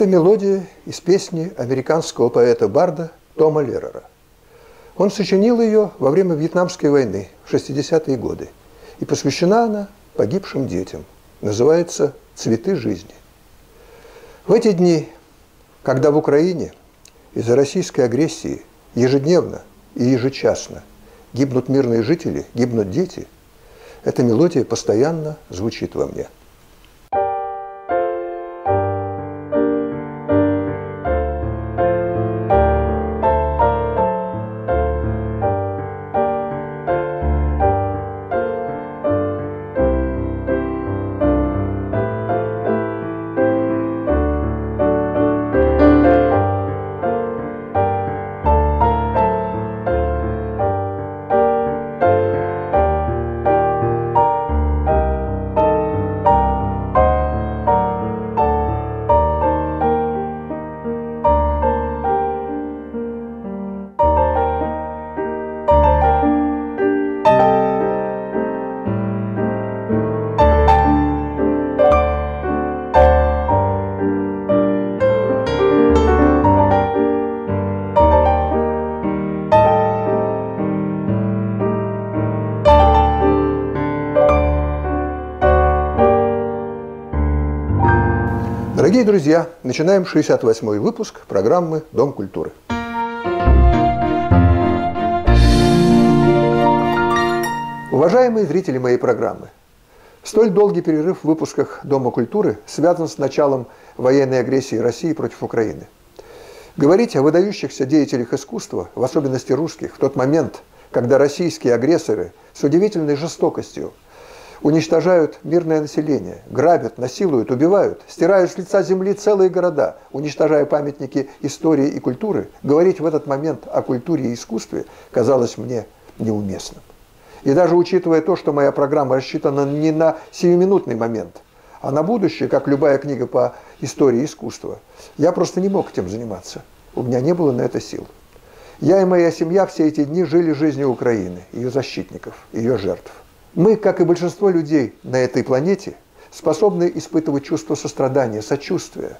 Это мелодия из песни американского поэта-барда Тома Лерера. Он сочинил ее во время Вьетнамской войны в 60-е годы. И посвящена она погибшим детям. Называется «Цветы жизни». В эти дни, когда в Украине из-за российской агрессии ежедневно и ежечасно гибнут мирные жители, гибнут дети, эта мелодия постоянно звучит во мне – начинаем 68-й выпуск программы «Дом культуры». Уважаемые зрители моей программы, столь долгий перерыв в выпусках Дома культуры связан с началом военной агрессии России против Украины. Говорить о выдающихся деятелях искусства, в особенности русских, в тот момент, когда российские агрессоры с удивительной жестокостью уничтожают мирное население, грабят, насилуют, убивают, стирают с лица земли целые города, уничтожая памятники истории и культуры, говорить в этот момент о культуре и искусстве казалось мне неуместным. И даже учитывая то, что моя программа рассчитана не на сиюминутный момент, а на будущее, как любая книга по истории искусства, я просто не мог этим заниматься. У меня не было на это сил. Я и моя семья все эти дни жили жизнью Украины, ее защитников, ее жертв. Мы, как и большинство людей на этой планете, способны испытывать чувство сострадания, сочувствия,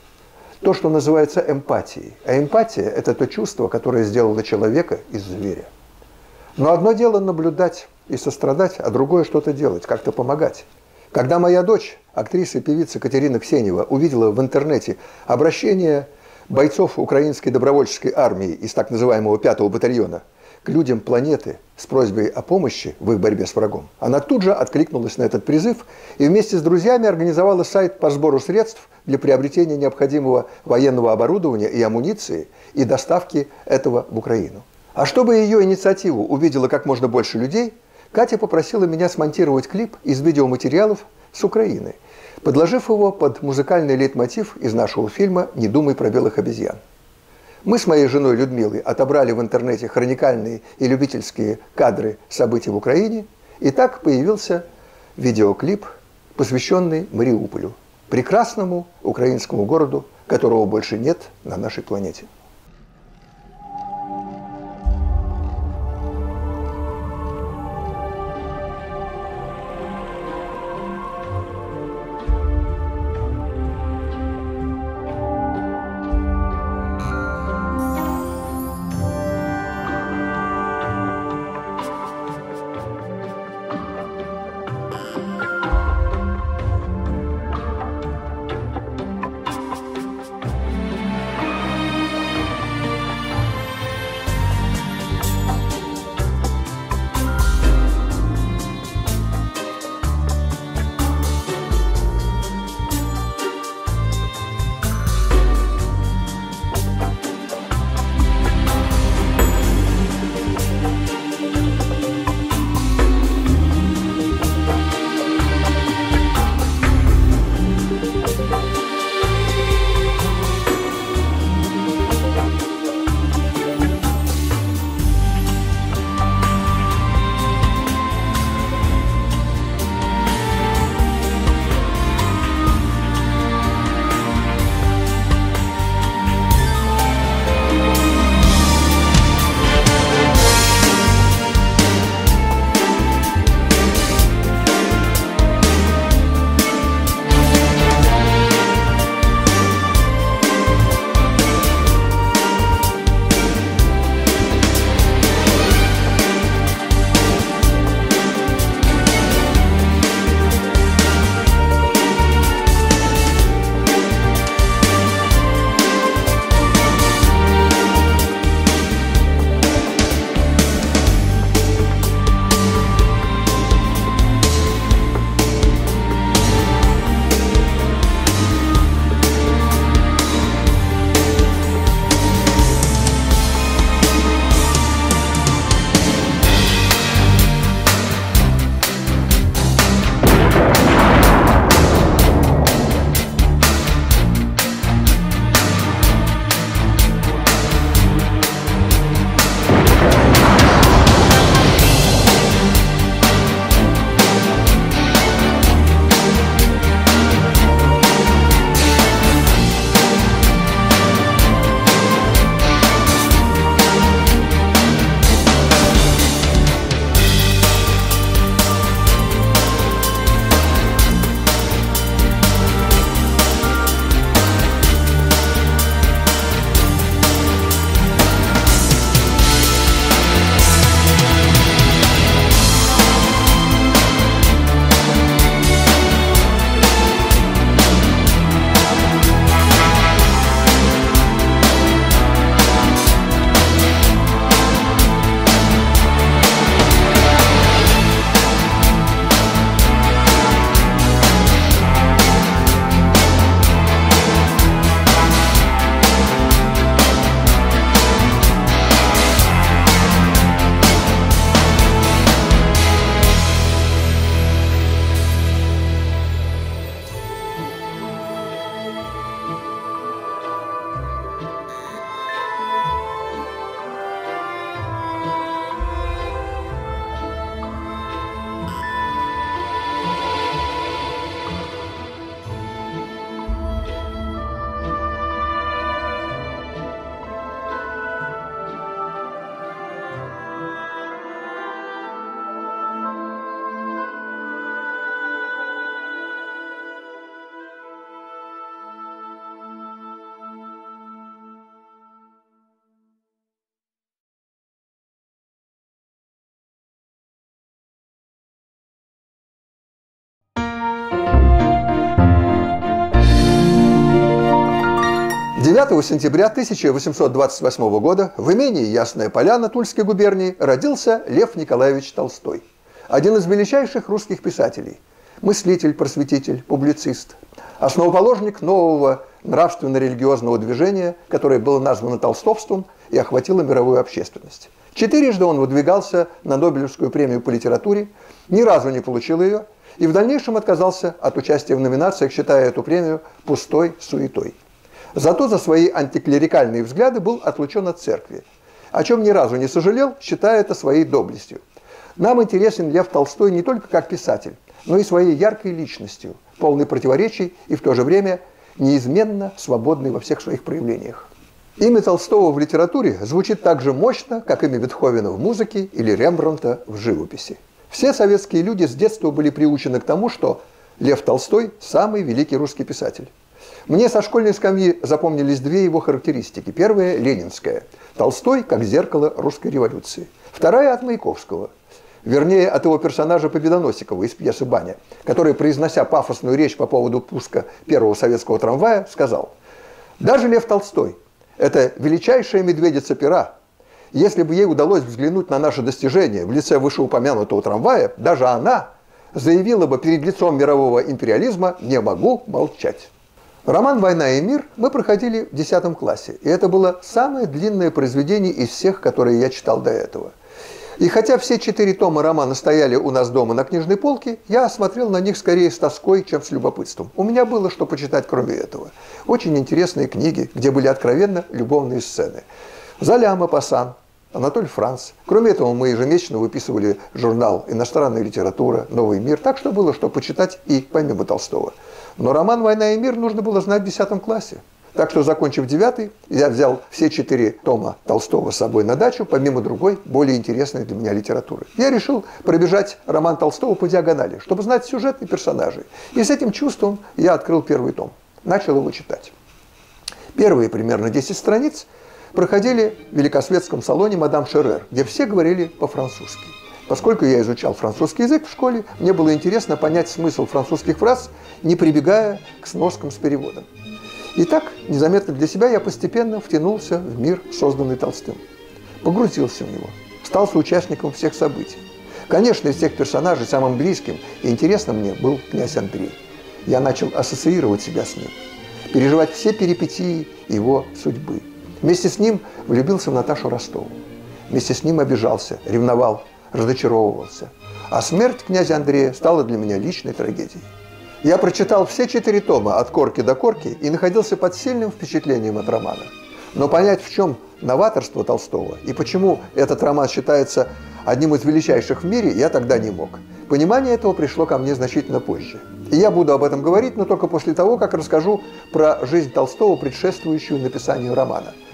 то, что называется эмпатией. А эмпатия – это то чувство, которое сделало человека из зверя. Но одно дело наблюдать и сострадать, а другое что-то делать, как-то помогать. Когда моя дочь, актриса и певица Катерина Ксенева, увидела в интернете обращение бойцов украинской добровольческой армии из так называемого пятого батальона – к людям планеты с просьбой о помощи в их борьбе с врагом, она тут же откликнулась на этот призыв и вместе с друзьями организовала сайт по сбору средств для приобретения необходимого военного оборудования и амуниции и доставки этого в Украину. А чтобы ее инициативу увидела как можно больше людей, Катя попросила меня смонтировать клип из видеоматериалов с Украины, подложив его под музыкальный лейтмотив из нашего фильма «Не думай про белых обезьян». Мы с моей женой Людмилой отобрали в интернете хроникальные и любительские кадры событий в Украине, и так появился видеоклип, посвященный Мариуполю, прекрасному украинскому городу, которого больше нет на нашей планете. 9 сентября 1828 года в имении Ясная Поляна Тульской губернии родился Лев Николаевич Толстой, один из величайших русских писателей, мыслитель, просветитель, публицист, основоположник нового нравственно-религиозного движения, которое было названо толстовством и охватило мировую общественность. Четырежды он выдвигался на Нобелевскую премию по литературе, ни разу не получил ее и в дальнейшем отказался от участия в номинациях, считая эту премию пустой суетой. Зато за свои антиклерикальные взгляды был отлучен от церкви, о чем ни разу не сожалел, считая это своей доблестью. Нам интересен Лев Толстой не только как писатель, но и своей яркой личностью, полной противоречий и в то же время неизменно свободный во всех своих проявлениях. Имя Толстого в литературе звучит так же мощно, как имя Бетховена в музыке или Рембрандта в живописи. Все советские люди с детства были приучены к тому, что Лев Толстой – самый великий русский писатель. Мне со школьной скамьи запомнились две его характеристики. Первая – ленинская. Толстой как зеркало русской революции. Вторая – от Маяковского. Вернее, от его персонажа Победоносикова из пьесы «Баня», который, произнося пафосную речь по поводу пуска первого советского трамвая, сказал «Даже Лев Толстой – это величайшая медведица пера. Если бы ей удалось взглянуть на наши достижения в лице вышеупомянутого трамвая, даже она заявила бы перед лицом мирового империализма «не могу молчать». Роман «Война и мир» мы проходили в 10 классе, и это было самое длинное произведение из всех, которые я читал до этого. И хотя все четыре тома романа стояли у нас дома на книжной полке, я смотрел на них скорее с тоской, чем с любопытством. У меня было что почитать кроме этого. Очень интересные книги, где были откровенно любовные сцены. Заляма Пасан, Анатолий Франц. Кроме этого, мы ежемесячно выписывали журнал «Иностранная литература», «Новый мир», так что было что почитать и помимо Толстого. Но роман «Война и мир» нужно было знать в 10 классе. Так что, закончив девятый, я взял все четыре тома Толстого с собой на дачу, помимо другой, более интересной для меня литературы. Я решил пробежать роман Толстого по диагонали, чтобы знать сюжет и персонажей. И с этим чувством я открыл первый том. Начал его читать. Первые примерно 10 страниц проходили в Великосветском салоне «Мадам Шерер», где все говорили по-французски. Поскольку я изучал французский язык в школе, мне было интересно понять смысл французских фраз, не прибегая к сноскам с переводом. И так, незаметно для себя, я постепенно втянулся в мир, созданный Толстым. Погрузился в него, стал соучастником всех событий. Конечно, из тех персонажей самым близким и интересным мне был князь Андрей. Я начал ассоциировать себя с ним, переживать все перипетии его судьбы. Вместе с ним влюбился в Наташу Ростову. Вместе с ним обижался, ревновал, разочаровывался. А смерть князя Андрея стала для меня личной трагедией. Я прочитал все четыре тома от корки до корки и находился под сильным впечатлением от романа. Но понять, в чем новаторство Толстого и почему этот роман считается одним из величайших в мире, я тогда не мог. Понимание этого пришло ко мне значительно позже. И я буду об этом говорить, но только после того, как расскажу про жизнь Толстого, предшествующую написанию романа –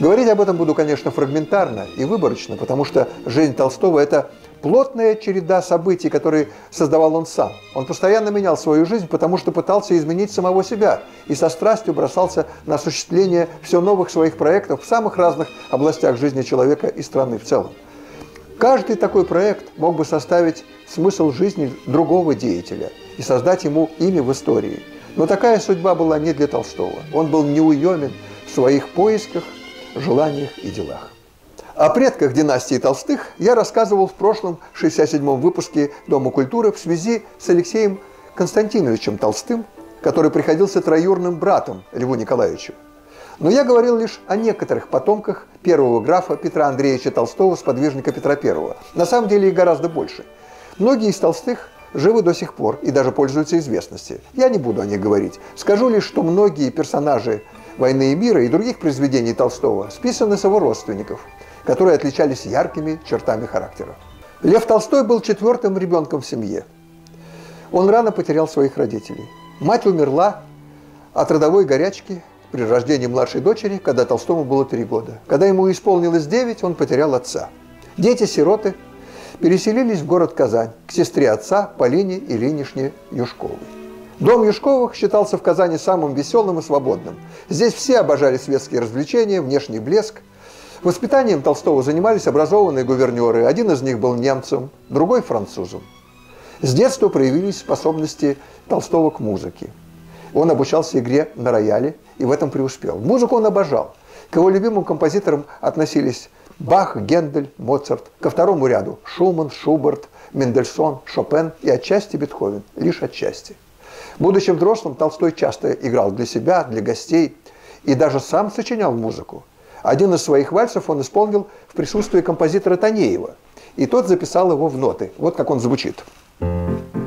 Говорить об этом буду, конечно, фрагментарно и выборочно, потому что жизнь Толстого – это плотная череда событий, которые создавал он сам. Он постоянно менял свою жизнь, потому что пытался изменить самого себя и со страстью бросался на осуществление все новых своих проектов в самых разных областях жизни человека и страны в целом. Каждый такой проект мог бы составить смысл жизни другого деятеля и создать ему имя в истории. Но такая судьба была не для Толстого. Он был неуемен в своих поисках – желаниях и делах. О предках династии Толстых я рассказывал в прошлом 67-м выпуске Дома культуры в связи с Алексеем Константиновичем Толстым, который приходился троюрным братом Льву Николаевичу. Но я говорил лишь о некоторых потомках первого графа Петра Андреевича Толстого, сподвижника Петра I. На самом деле их гораздо больше. Многие из Толстых живы до сих пор и даже пользуются известностью. Я не буду о них говорить. Скажу лишь, что многие персонажи «Войны и мира» и других произведений Толстого списаны с его родственников, которые отличались яркими чертами характера. Лев Толстой был четвертым ребенком в семье. Он рано потерял своих родителей. Мать умерла от родовой горячки при рождении младшей дочери, когда Толстому было три года. Когда ему исполнилось девять, он потерял отца. Дети-сироты переселились в город Казань к сестре отца Полине Ильинишне Юшковой. Дом Юшковых считался в Казани самым веселым и свободным. Здесь все обожали светские развлечения, внешний блеск. Воспитанием Толстого занимались образованные гувернеры. Один из них был немцем, другой – французом. С детства проявились способности Толстого к музыке. Он обучался игре на рояле и в этом преуспел. Музыку он обожал. К его любимым композиторам относились Бах, Гендель, Моцарт. Ко второму ряду Шуман, Шуберт, Мендельсон, Шопен и отчасти Бетховен. Лишь отчасти. Будучи взрослым, Толстой часто играл для себя, для гостей и даже сам сочинял музыку. Один из своих вальсов он исполнил в присутствии композитора Танеева, и тот записал его в ноты. Вот как он звучит. Должен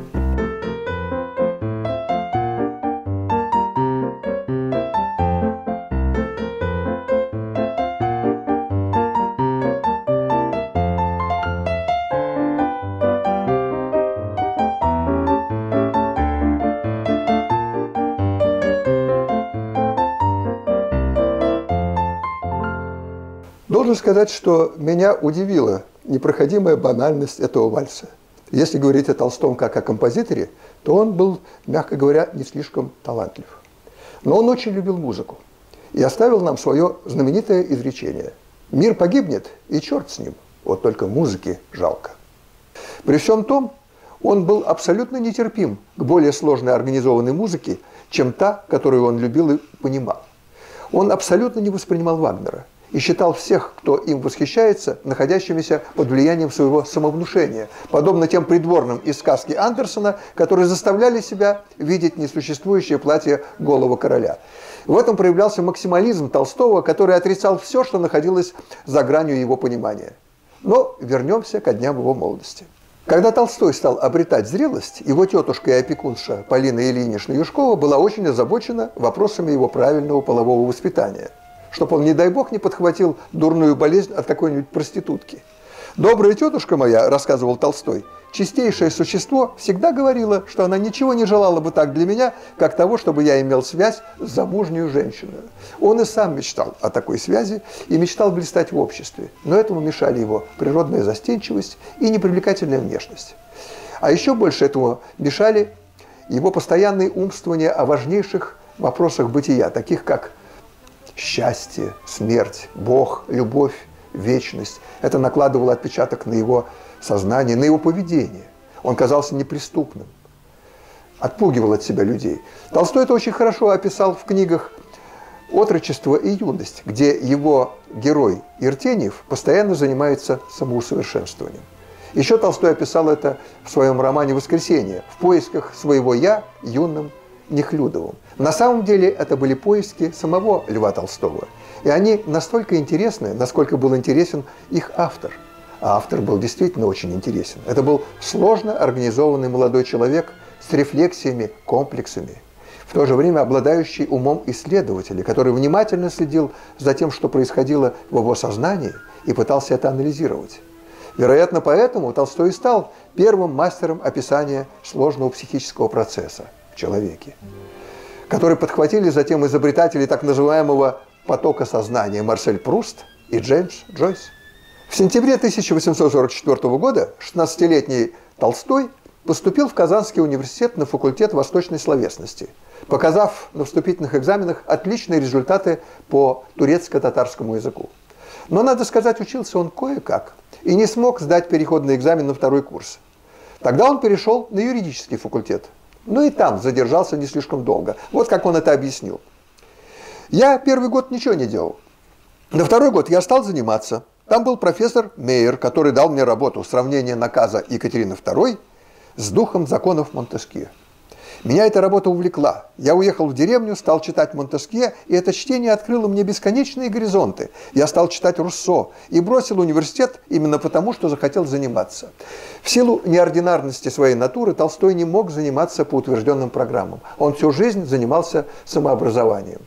сказать, что меня удивила непроходимая банальность этого вальса. Если говорить о Толстом как о композиторе, то он был, мягко говоря, не слишком талантлив. Но он очень любил музыку и оставил нам свое знаменитое изречение. «Мир погибнет, и черт с ним, вот только музыки жалко». При всем том, он был абсолютно нетерпим к более сложной организованной музыке, чем та, которую он любил и понимал. Он абсолютно не воспринимал Вагнера – и считал всех, кто им восхищается, находящимися под влиянием своего самовнушения, подобно тем придворным из сказки Андерсона, которые заставляли себя видеть несуществующее платье голого короля. В этом проявлялся максимализм Толстого, который отрицал все, что находилось за гранью его понимания. Но вернемся ко дням его молодости. Когда Толстой стал обретать зрелость, его тетушка и опекунша Полина Ильинична Юшкова была очень озабочена вопросами его правильного полового воспитания – чтобы он, не дай бог, не подхватил дурную болезнь от какой-нибудь проститутки. «Добрая тетушка моя», – рассказывал Толстой, – «чистейшее существо всегда говорила, что она ничего не желала бы так для меня, как того, чтобы я имел связь с замужнюю женщиной». Он и сам мечтал о такой связи и мечтал блистать в обществе, но этому мешали его природная застенчивость и непривлекательная внешность. А еще больше этому мешали его постоянные умствования о важнейших вопросах бытия, таких как счастье, смерть, Бог, любовь, вечность. Это накладывало отпечаток на его сознание, на его поведение. Он казался неприступным, отпугивал от себя людей. Толстой это очень хорошо описал в книгах «Отрочество и юность», где его герой Иртеньев постоянно занимается самоусовершенствованием. Еще Толстой описал это в своем романе «Воскресенье» в поисках своего «я» юным Нехлюдовым. На самом деле это были поиски самого Льва Толстого. И они настолько интересны, насколько был интересен их автор. А автор был действительно очень интересен. Это был сложно организованный молодой человек с рефлексиями, комплексами. В то же время обладающий умом исследователя, который внимательно следил за тем, что происходило в его сознании и пытался это анализировать. Вероятно, поэтому Толстой стал первым мастером описания сложного психического процесса – человеке, который подхватили затем изобретатели так называемого потока сознания Марсель Пруст и Джеймс Джойс. В сентябре 1844 года 16-летний Толстой поступил в Казанский университет на факультет восточной словесности, показав на вступительных экзаменах отличные результаты по турецко-татарскому языку. Но, надо сказать, учился он кое-как и не смог сдать переходный экзамен на второй курс. Тогда он перешел на юридический факультет – ну и там задержался не слишком долго. Вот как он это объяснил. Я первый год ничего не делал. На второй год я стал заниматься. Там был профессор Мейер, который дал мне работу «Сравнение наказа Екатерины II с духом законов Монтескье». Меня эта работа увлекла. Я уехал в деревню, стал читать Монтескье, и это чтение открыло мне бесконечные горизонты. Я стал читать Руссо и бросил университет именно потому, что захотел заниматься. В силу неординарности своей натуры Толстой не мог заниматься по утвержденным программам. Он всю жизнь занимался самообразованием.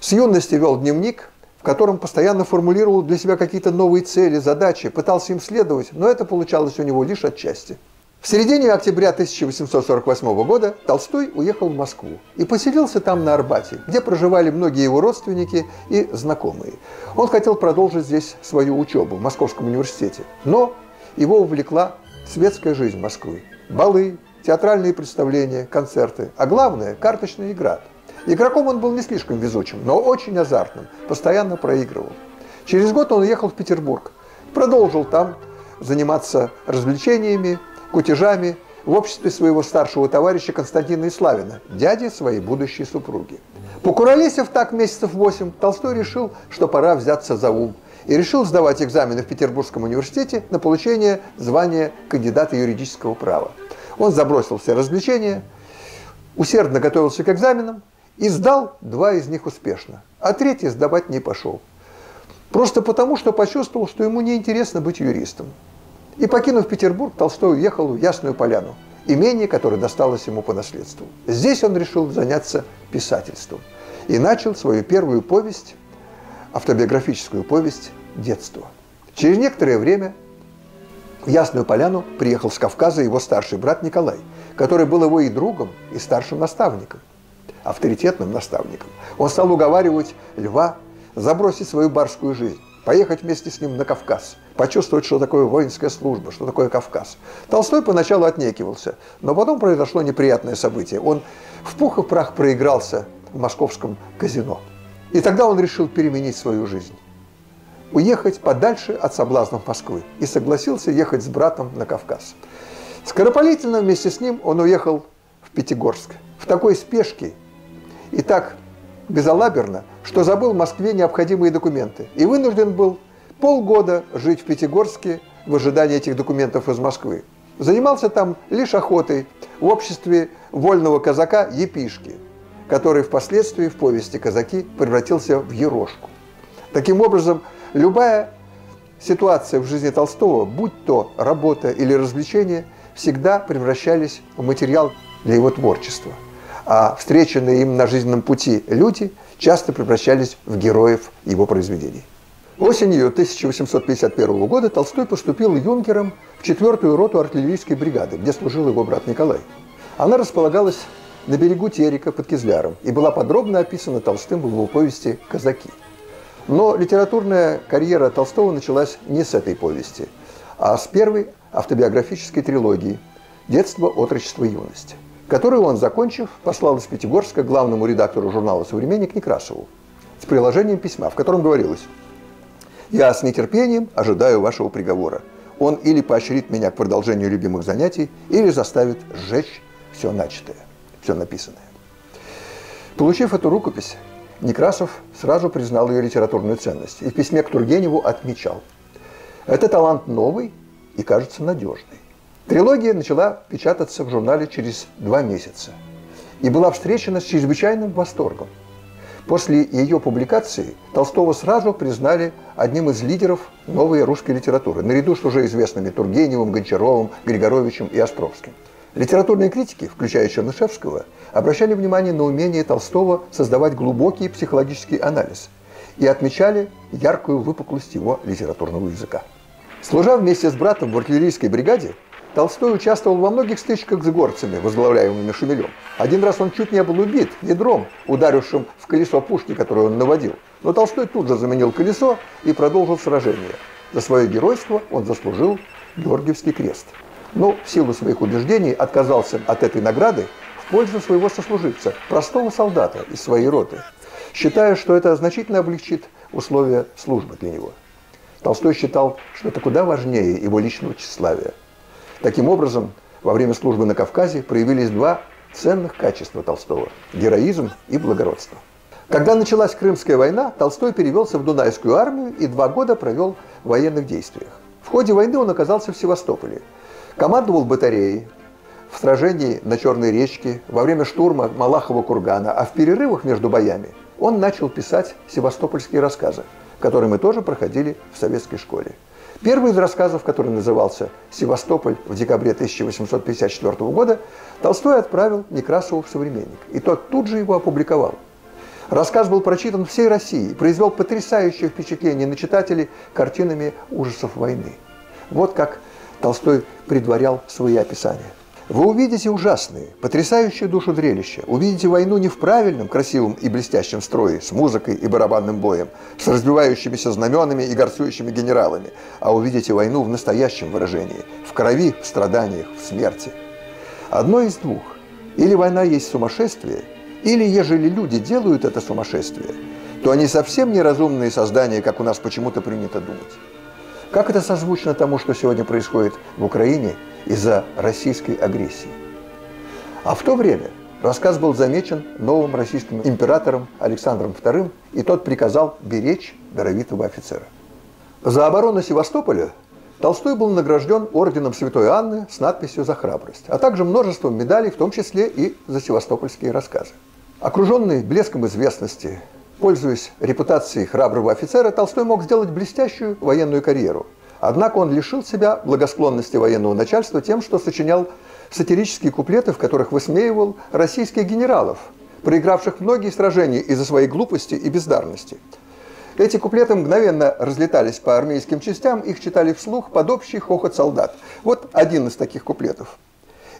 С юности вел дневник, в котором постоянно формулировал для себя какие-то новые цели, задачи, пытался им следовать, но это получалось у него лишь отчасти. В середине октября 1848 года Толстой уехал в Москву и поселился там на Арбате, где проживали многие его родственники и знакомые. Он хотел продолжить здесь свою учебу в Московском университете, но его увлекла светская жизнь Москвы. Балы, театральные представления, концерты, а главное – карточная игра. Игроком он был не слишком везучим, но очень азартным, постоянно проигрывал. Через год он уехал в Петербург, продолжил там заниматься развлечениями, кутежами в обществе своего старшего товарища Константина Иславина, дяди своей будущей супруги. Покуролесив так месяцев восемь, Толстой решил, что пора взяться за ум и решил сдавать экзамены в Петербургском университете на получение звания кандидата юридического права. Он забросил все развлечения, усердно готовился к экзаменам и сдал два из них успешно, а третий сдавать не пошел. Просто потому, что почувствовал, что ему неинтересно быть юристом. И покинув Петербург, Толстой уехал в Ясную Поляну, имение, которое досталось ему по наследству. Здесь он решил заняться писательством и начал свою первую повесть, автобиографическую повесть «Детство». Через некоторое время в Ясную Поляну приехал с Кавказа его старший брат Николай, который был его и другом, и старшим наставником, авторитетным наставником. Он стал уговаривать Льва забросить свою барскую жизнь, поехать вместе с ним на Кавказ, почувствовать, что такое воинская служба, что такое Кавказ. Толстой поначалу отнекивался, но потом произошло неприятное событие. Он в пух и прах проигрался в московском казино. И тогда он решил переменить свою жизнь. Уехать подальше от соблазнов Москвы. И согласился ехать с братом на Кавказ. Скоропалительно вместе с ним он уехал в Пятигорск. В такой спешке и так безалаберно, что забыл в Москве необходимые документы и вынужден был полгода жить в Пятигорске в ожидании этих документов из Москвы. Занимался там лишь охотой в обществе вольного казака Епишки, который впоследствии в повести «Казаки» превратился в ерошку. Таким образом, любая ситуация в жизни Толстого, будь то работа или развлечение, всегда превращались в материал для его творчества – а встреченные им на жизненном пути люди часто превращались в героев его произведений. Осенью 1851 года Толстой поступил юнкером в четвертую роту артиллерийской бригады, где служил его брат Николай. Она располагалась на берегу Терека под Кизляром и была подробно описана Толстым в его повести «Казаки». Но литературная карьера Толстого началась не с этой повести, а с первой автобиографической трилогии «Детство, отрочество, юность» которую он, закончив, послал из Пятигорска главному редактору журнала «Современник» Некрасову с приложением письма, в котором говорилось «Я с нетерпением ожидаю вашего приговора. Он или поощрит меня к продолжению любимых занятий, или заставит сжечь все начатое, все написанное». Получив эту рукопись, Некрасов сразу признал ее литературную ценность и в письме к Тургеневу отмечал «Это талант новый и, кажется, надежный. Трилогия начала печататься в журнале через два месяца и была встречена с чрезвычайным восторгом. После ее публикации Толстого сразу признали одним из лидеров новой русской литературы, наряду с уже известными Тургеневым, Гончаровым, Григоровичем и Островским. Литературные критики, включая Чернышевского, обращали внимание на умение Толстого создавать глубокий психологический анализ и отмечали яркую выпуклость его литературного языка. Служа вместе с братом в артиллерийской бригаде, Толстой участвовал во многих стычках с горцами, возглавляемыми Шумилем. Один раз он чуть не был убит ядром, ударившим в колесо пушки, которую он наводил. Но Толстой тут же заменил колесо и продолжил сражение. За свое геройство он заслужил Георгиевский крест. Но в силу своих убеждений отказался от этой награды в пользу своего сослуживца, простого солдата из своей роты, считая, что это значительно облегчит условия службы для него. Толстой считал, что это куда важнее его личного тщеславия – Таким образом, во время службы на Кавказе проявились два ценных качества Толстого – героизм и благородство. Когда началась Крымская война, Толстой перевелся в Дунайскую армию и два года провел в военных действиях. В ходе войны он оказался в Севастополе. Командовал батареей в сражении на Черной речке, во время штурма Малахова кургана, а в перерывах между боями он начал писать севастопольские рассказы, которые мы тоже проходили в советской школе. Первый из рассказов, который назывался «Севастополь» в декабре 1854 года, Толстой отправил Некрасову в «Современник», и тот тут же его опубликовал. Рассказ был прочитан всей России произвел потрясающее впечатление на читателей картинами ужасов войны. Вот как Толстой предварял свои описания. Вы увидите ужасные, потрясающие душу зрелища. Увидите войну не в правильном, красивом и блестящем строе, с музыкой и барабанным боем, с разбивающимися знаменами и горцующими генералами, а увидите войну в настоящем выражении, в крови, в страданиях, в смерти. Одно из двух. Или война есть сумасшествие, или ежели люди делают это сумасшествие, то они совсем неразумные создания, как у нас почему-то принято думать. Как это созвучно тому, что сегодня происходит в Украине – из-за российской агрессии. А в то время рассказ был замечен новым российским императором Александром II, и тот приказал беречь даровитого офицера. За оборону Севастополя Толстой был награжден орденом Святой Анны с надписью «За храбрость», а также множеством медалей, в том числе и за севастопольские рассказы. Окруженный блеском известности, пользуясь репутацией храброго офицера, Толстой мог сделать блестящую военную карьеру. Однако он лишил себя благосклонности военного начальства тем, что сочинял сатирические куплеты, в которых высмеивал российских генералов, проигравших многие сражения из-за своей глупости и бездарности. Эти куплеты мгновенно разлетались по армейским частям, их читали вслух под общий хохот солдат. Вот один из таких куплетов.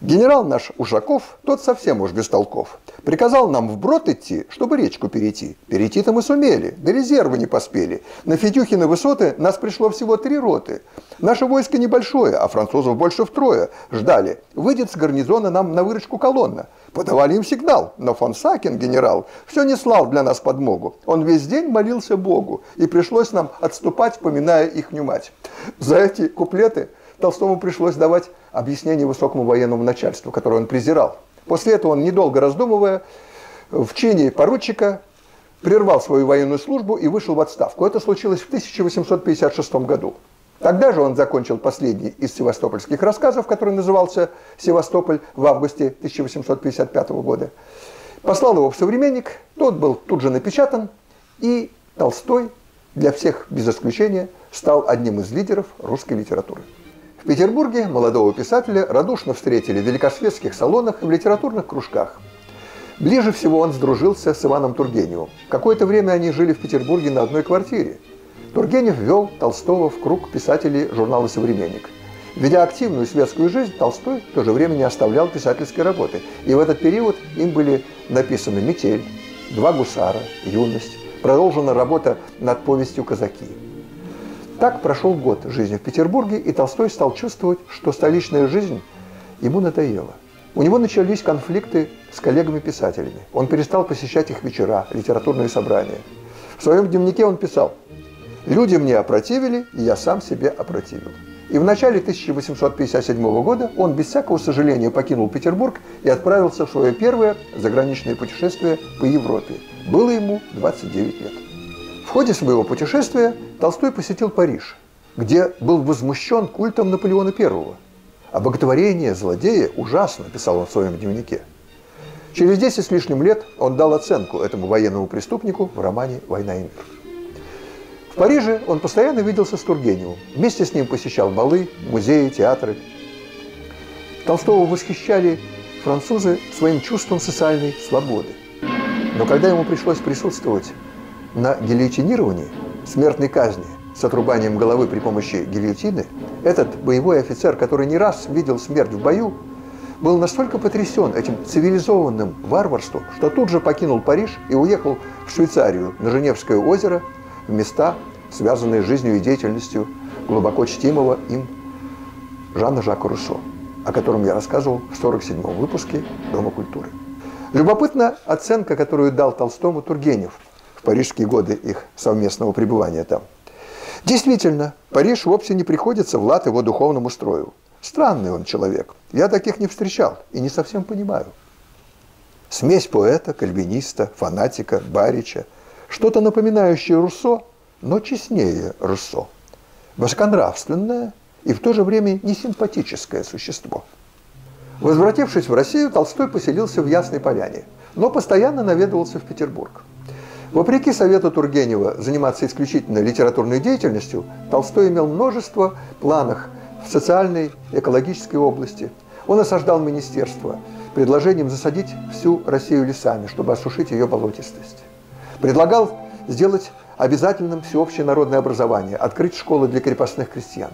Генерал наш Ушаков, тот совсем уж без толков, приказал нам вброд идти, чтобы речку перейти. Перейти-то мы сумели, до резерва не поспели. На Федюхины высоты нас пришло всего три роты. Наше войско небольшое, а французов больше втрое. Ждали. Выйдет с гарнизона нам на выручку колонна. Подавали им сигнал, но фон Сакен, генерал, все не слал для нас подмогу. Он весь день молился Богу, и пришлось нам отступать, поминая их мать. За эти куплеты Толстому пришлось давать объяснение высокому военному начальству, которое он презирал. После этого он, недолго раздумывая, в чине поручика прервал свою военную службу и вышел в отставку. Это случилось в 1856 году. Тогда же он закончил последний из севастопольских рассказов, который назывался «Севастополь» в августе 1855 года. Послал его в «Современник», тот был тут же напечатан, и Толстой для всех без исключения стал одним из лидеров русской литературы. Петербурге молодого писателя радушно встретили в великосветских салонах и в литературных кружках. Ближе всего он сдружился с Иваном Тургеневым. Какое-то время они жили в Петербурге на одной квартире. Тургенев ввел Толстого в круг писателей журнала «Современник». Ведя активную светскую жизнь, Толстой в то же время не оставлял писательской работы. И в этот период им были написаны «Метель», «Два гусара», «Юность», продолжена работа над повестью «Казаки». Так прошел год жизни в Петербурге, и Толстой стал чувствовать, что столичная жизнь ему надоела. У него начались конфликты с коллегами-писателями. Он перестал посещать их вечера, литературные собрания. В своем дневнике он писал «Люди мне опротивили, и я сам себе опротивил». И в начале 1857 года он без всякого сожаления покинул Петербург и отправился в свое первое заграничное путешествие по Европе. Было ему 29 лет. В ходе своего путешествия Толстой посетил Париж, где был возмущен культом Наполеона I. «Обоготворение злодея ужасно», – писал он в своем дневнике. Через 10 с лишним лет он дал оценку этому военному преступнику в романе «Война и мир». В Париже он постоянно виделся с Тургеневым. Вместе с ним посещал балы, музеи, театры. Толстого восхищали французы своим чувством социальной свободы. Но когда ему пришлось присутствовать на гильотинировании, смертной казни с отрубанием головы при помощи гильотины, этот боевой офицер, который не раз видел смерть в бою, был настолько потрясен этим цивилизованным варварством, что тут же покинул Париж и уехал в Швейцарию, на Женевское озеро, в места, связанные с жизнью и деятельностью глубоко чтимого им Жанна Жака Руссо, о котором я рассказывал в 47-м выпуске «Дома культуры». Любопытна оценка, которую дал Толстому Тургенев – парижские годы их совместного пребывания там. Действительно, Париж вовсе не приходится в лад его духовному строю. Странный он человек. Я таких не встречал и не совсем понимаю. Смесь поэта, кальвиниста, фанатика, барича. Что-то напоминающее Руссо, но честнее Руссо. Высоконравственное и в то же время несимпатическое существо. Возвратившись в Россию, Толстой поселился в Ясной Поляне, но постоянно наведывался в Петербург. Вопреки совету Тургенева заниматься исключительно литературной деятельностью, Толстой имел множество планов в социальной, экологической области. Он осаждал министерство предложением засадить всю Россию лесами, чтобы осушить ее болотистость. Предлагал сделать обязательным всеобщее народное образование, открыть школы для крепостных крестьян.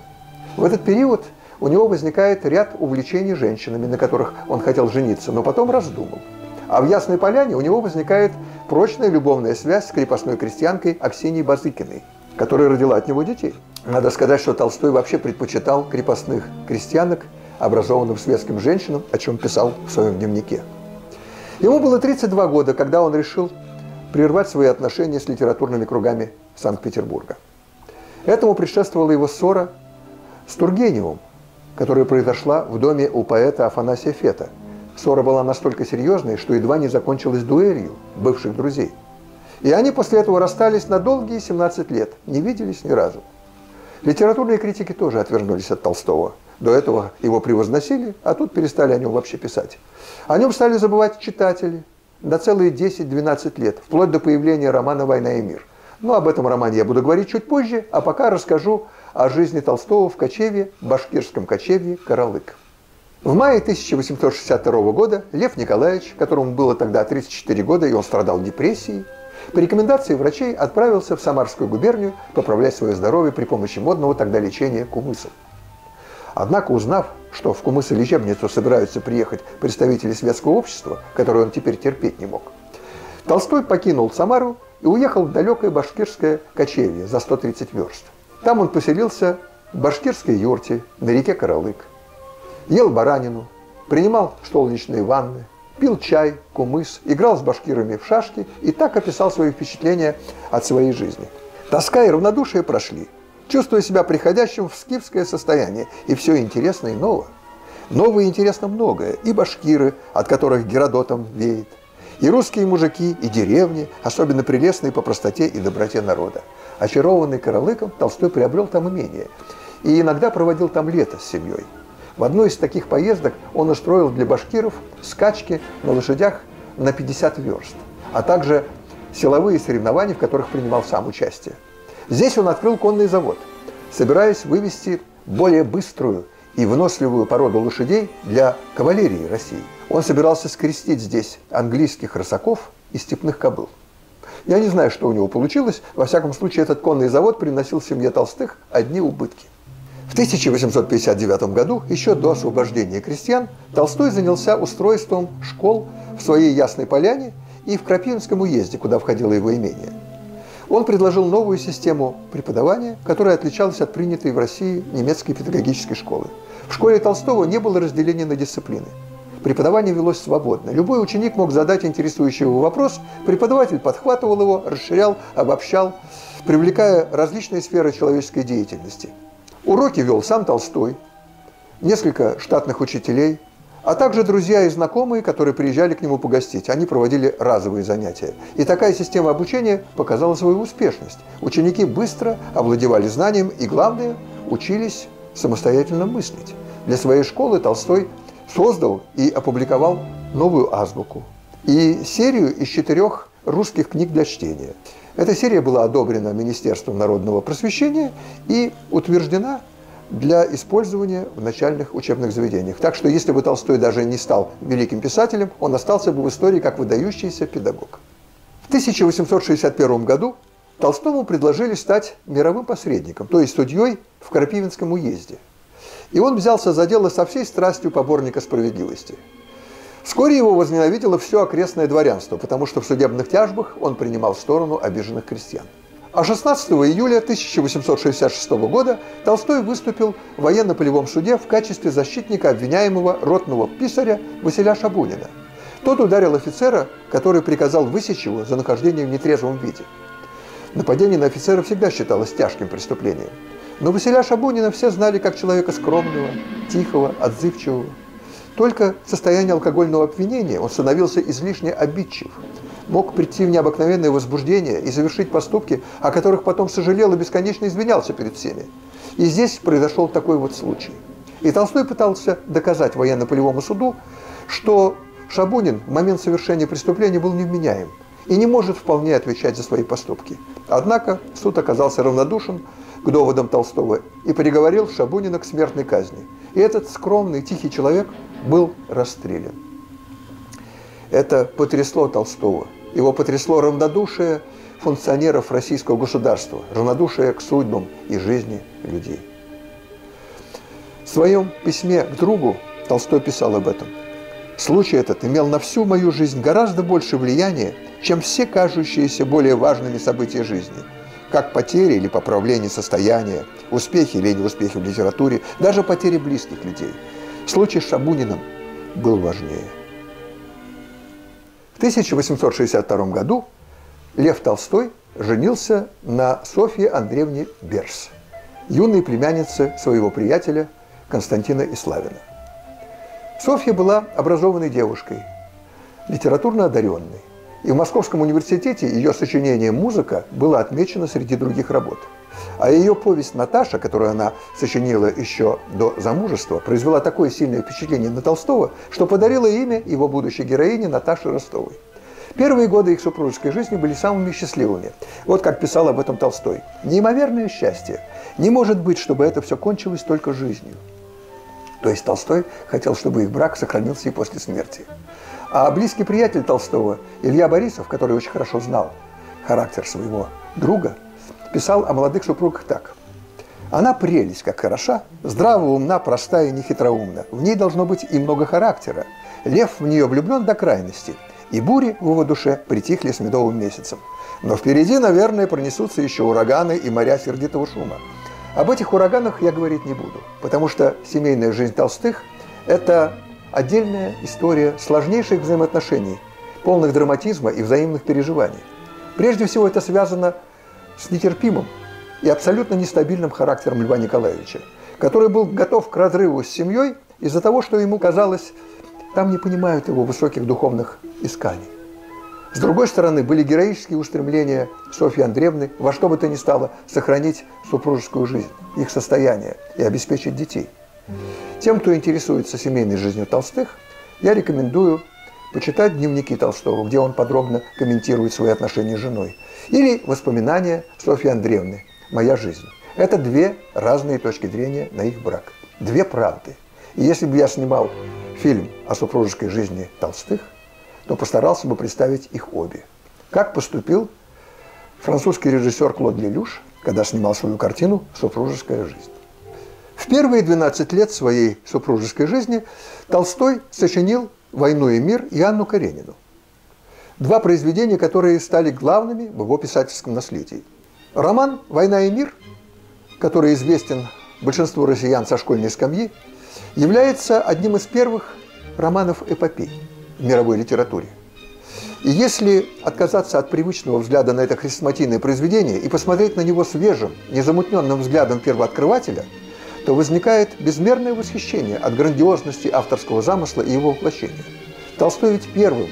В этот период у него возникает ряд увлечений женщинами, на которых он хотел жениться, но потом раздумал. А в Ясной Поляне у него возникает прочная любовная связь с крепостной крестьянкой Аксиньей Базыкиной, которая родила от него детей. Надо сказать, что Толстой вообще предпочитал крепостных крестьянок, образованным светским женщинам, о чем писал в своем дневнике. Ему было 32 года, когда он решил прервать свои отношения с литературными кругами Санкт-Петербурга. Этому предшествовала его ссора с Тургеневым, которая произошла в доме у поэта Афанасия Фета. Ссора была настолько серьезной, что едва не закончилась дуэлью бывших друзей. И они после этого расстались на долгие 17 лет, не виделись ни разу. Литературные критики тоже отвернулись от Толстого. До этого его превозносили, а тут перестали о нем вообще писать. О нем стали забывать читатели на целые 10-12 лет, вплоть до появления романа «Война и мир». Но об этом романе я буду говорить чуть позже, а пока расскажу о жизни Толстого в кочевье, башкирском кочевье Каралык. В мае 1862 года Лев Николаевич, которому было тогда 34 года, и он страдал депрессией, по рекомендации врачей отправился в Самарскую губернию поправлять свое здоровье при помощи модного тогда лечения кумысов. Однако, узнав, что в Кумысы-лечебницу собираются приехать представители светского общества, которое он теперь терпеть не мог, Толстой покинул Самару и уехал в далекое башкирское кочевье за 130 верст. Там он поселился в башкирской юрте на реке Каралык. Ел баранину, принимал столничные ванны, пил чай, кумыс, играл с башкирами в шашки и так описал свои впечатления от своей жизни. Тоска и равнодушие прошли, чувствуя себя приходящим в скифское состояние, и все интересно и ново. Ново и интересно многое, и башкиры, от которых Геродотом веет, и русские мужики, и деревни, особенно прелестные по простоте и доброте народа. Очарованный Королыком, Толстой приобрел там имение и иногда проводил там лето с семьей. В одной из таких поездок он устроил для башкиров скачки на лошадях на 50 верст, а также силовые соревнования, в которых принимал сам участие. Здесь он открыл конный завод, собираясь вывести более быструю и выносливую породу лошадей для кавалерии России. Он собирался скрестить здесь английских рысаков и степных кобыл. Я не знаю, что у него получилось. Во всяком случае, этот конный завод приносил семье Толстых одни убытки. В 1859 году, еще до освобождения крестьян, Толстой занялся устройством школ в своей Ясной Поляне и в Крапивинском уезде, куда входило его имение – он предложил новую систему преподавания, которая отличалась от принятой в России немецкой педагогической школы. В школе Толстого не было разделения на дисциплины. Преподавание велось свободно. Любой ученик мог задать интересующий его вопрос, преподаватель подхватывал его, расширял, обобщал, привлекая различные сферы человеческой деятельности. Уроки вел сам Толстой, несколько штатных учителей – а также друзья и знакомые, которые приезжали к нему погостить. Они проводили разовые занятия. И такая система обучения показала свою успешность. Ученики быстро овладевали знанием и, главное, учились самостоятельно мыслить. Для своей школы Толстой создал и опубликовал новую азбуку и серию из четырех русских книг для чтения. Эта серия была одобрена Министерством народного просвещения и утверждена для использования в начальных учебных заведениях. Так что если бы Толстой даже не стал великим писателем, он остался бы в истории как выдающийся педагог. В 1861 году Толстому предложили стать мировым посредником, то есть судьей в Крапивинском уезде. И он взялся за дело со всей страстью поборника справедливости. Вскоре его возненавидело все окрестное дворянство, потому что в судебных тяжбах он принимал сторону обиженных крестьян. А 16 июля 1866 года Толстой выступил в военно-полевом суде в качестве защитника обвиняемого ротного писаря Василя Шабунина. Тот ударил офицера, который приказал высечь его за нахождение в нетрезвом виде. Нападение на офицера всегда считалось тяжким преступлением. Но Василя Шабунина все знали как человека скромного, тихого, отзывчивого. Только в состоянии алкогольного опьянения он становился излишне обидчив – мог прийти в необыкновенное возбуждение и совершить поступки, о которых потом сожалел и бесконечно извинялся перед всеми. И здесь произошел такой вот случай. И Толстой пытался доказать военно-полевому суду, что Шабунин в момент совершения преступления был невменяем и не может вполне отвечать за свои поступки. Однако суд оказался равнодушен к доводам Толстого и приговорил Шабунина к смертной казни. И этот скромный, тихий человек был расстрелян. Это потрясло Толстого. Его потрясло равнодушие функционеров российского государства, равнодушие к судьбам и жизни людей. В своем письме к другу Толстой писал об этом. Случай этот имел на всю мою жизнь гораздо больше влияния, чем все кажущиеся более важными события жизни, как потери или поправление состояния, успехи или неуспехи в литературе, даже потери близких людей. Случай с Шабуниным был важнее. В 1862 году Лев Толстой женился на Софье Андреевне Берс, юной племяннице своего приятеля, Константина Иславина. Софья была образованной девушкой, литературно одаренной. И в Московском университете ее сочинение «Музыка» было отмечено среди других работ. А ее повесть «Наташа», которую она сочинила еще до замужества, произвела такое сильное впечатление на Толстого, что подарила имя его будущей героине Наташи Ростовой. Первые годы их супружеской жизни были самыми счастливыми. Вот как писал об этом Толстой. «Неимоверное счастье. Не может быть, чтобы это все кончилось только жизнью». То есть Толстой хотел, чтобы их брак сохранился и после смерти. А близкий приятель Толстого, Илья Борисов, который очень хорошо знал характер своего друга, писал о молодых супругах так. Она прелесть, как хороша, здраво умна, простая и нехитроумна. В ней должно быть и много характера. Лев в нее влюблен до крайности, и бури в его душе притихли с медовым месяцем. Но впереди, наверное, пронесутся еще ураганы и моря сердитого шума. Об этих ураганах я говорить не буду, потому что семейная жизнь Толстых – это отдельная история сложнейших взаимоотношений, полных драматизма и взаимных переживаний. Прежде всего это связано с нетерпимым и абсолютно нестабильным характером Льва Николаевича, который был готов к разрыву с семьей из-за того, что ему казалось, там не понимают его высоких духовных исканий. С другой стороны, были героические устремления Софьи Андреевны во что бы то ни стало сохранить супружескую жизнь, их состояние и обеспечить детей – тем, кто интересуется семейной жизнью Толстых, я рекомендую почитать дневники Толстого, где он подробно комментирует свои отношения с женой. Или воспоминания Софьи Андреевны «Моя жизнь». Это две разные точки зрения на их брак. Две правды. И если бы я снимал фильм о супружеской жизни Толстых, то постарался бы представить их обе. Как поступил французский режиссер Клод Лелюш, когда снимал свою картину «Супружеская жизнь». В первые 12 лет своей супружеской жизни Толстой сочинил «Войну и мир» и Анну Каренину. Два произведения, которые стали главными в его писательском наследии. Роман «Война и мир», который известен большинству россиян со школьной скамьи, является одним из первых романов-эпопей в мировой литературе. И если отказаться от привычного взгляда на это хрестоматийное произведение и посмотреть на него свежим, незамутненным взглядом первооткрывателя – то возникает безмерное восхищение от грандиозности авторского замысла и его воплощения. Толстой ведь первым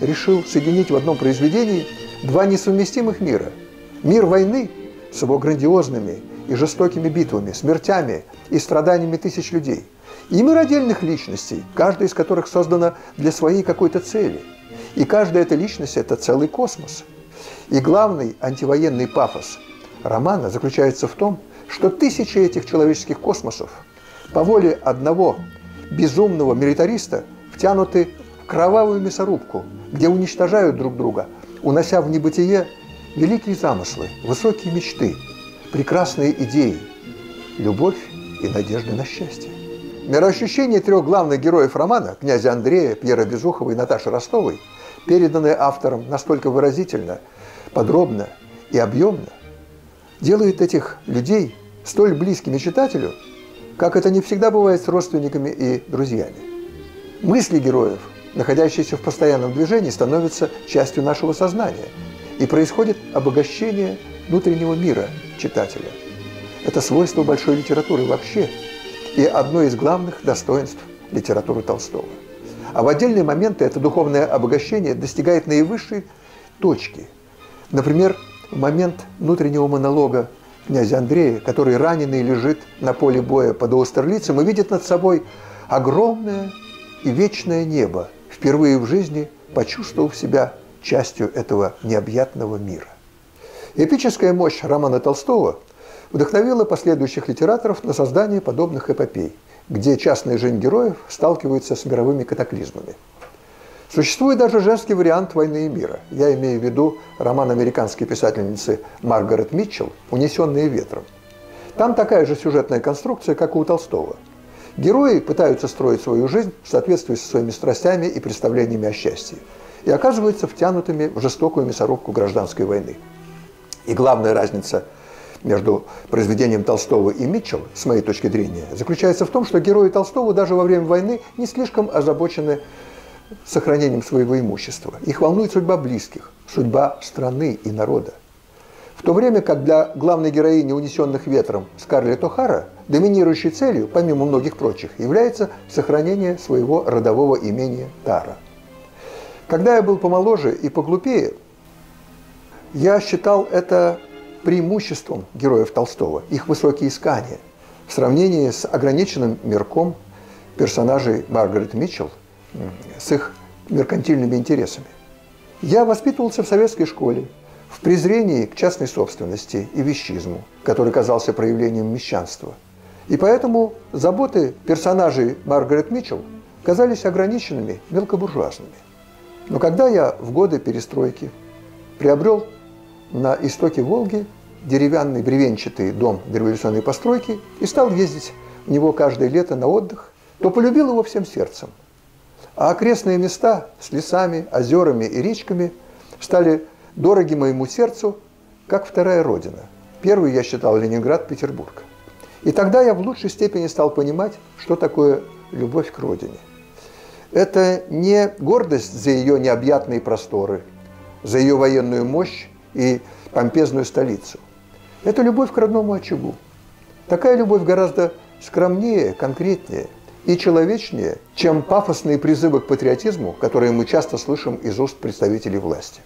решил соединить в одном произведении два несовместимых мира. Мир войны с его грандиозными и жестокими битвами, смертями и страданиями тысяч людей. И мир отдельных личностей, каждая из которых создана для своей какой-то цели. И каждая эта личность – это целый космос. И главный антивоенный пафос романа заключается в том, что тысячи этих человеческих космосов по воле одного безумного милитариста втянуты в кровавую мясорубку, где уничтожают друг друга, унося в небытие великие замыслы, высокие мечты, прекрасные идеи, любовь и надежды на счастье. Мироощущение трех главных героев романа, князя Андрея, Пьера Безухова и Наташи Ростовой, переданное автором настолько выразительно, подробно и объемно, делает этих людей столь близкими читателю, как это не всегда бывает с родственниками и друзьями. Мысли героев, находящиеся в постоянном движении, становятся частью нашего сознания, и происходит обогащение внутреннего мира читателя. Это свойство большой литературы вообще и одно из главных достоинств литературы Толстого. А в отдельные моменты это духовное обогащение достигает наивысшей точки. Например, в момент внутреннего монолога князя Андрея, который раненый лежит на поле боя под Аустерлицем и видит над собой огромное и вечное небо, впервые в жизни почувствовав себя частью этого необъятного мира. Эпическая мощь романа Толстого вдохновила последующих литераторов на создание подобных эпопей, где частная жизнь героев сталкивается с мировыми катаклизмами – Существует даже женский вариант «Войны и мира». Я имею в виду роман американской писательницы Маргарет Митчелл «Унесенные ветром». Там такая же сюжетная конструкция, как и у Толстого. Герои пытаются строить свою жизнь в соответствии со своими страстями и представлениями о счастье и оказываются втянутыми в жестокую мясорубку гражданской войны. И главная разница между произведением Толстого и Митчелл, с моей точки зрения, заключается в том, что герои Толстого даже во время войны не слишком озабочены сохранением своего имущества. Их волнует судьба близких, судьба страны и народа. В то время как для главной героини «Унесенных ветром» Скарлетт О'Хара доминирующей целью, помимо многих прочих, является сохранение своего родового имения Тара. Когда я был помоложе и поглупее, я считал это преимуществом героев Толстого, их высокие искания, в сравнении с ограниченным мирком персонажей Маргарет Митчелл с их меркантильными интересами. Я воспитывался в советской школе, в презрении к частной собственности и вещизму, который казался проявлением мещанства. И поэтому заботы персонажей Маргарет Митчелл казались ограниченными, мелкобуржуазными. Но когда я в годы перестройки приобрел на истоке Волги деревянный бревенчатый дом дореволюционной постройки и стал ездить в него каждое лето на отдых, то полюбил его всем сердцем. А окрестные места с лесами, озерами и речками стали дороги моему сердцу, как вторая родина. Первый я считал Ленинград, Петербург. И тогда я в лучшей степени стал понимать, что такое любовь к родине. Это не гордость за ее необъятные просторы, за ее военную мощь и помпезную столицу. Это любовь к родному очагу. Такая любовь гораздо скромнее, конкретнее и человечнее, чем пафосные призывы к патриотизму, которые мы часто слышим из уст представителей власти.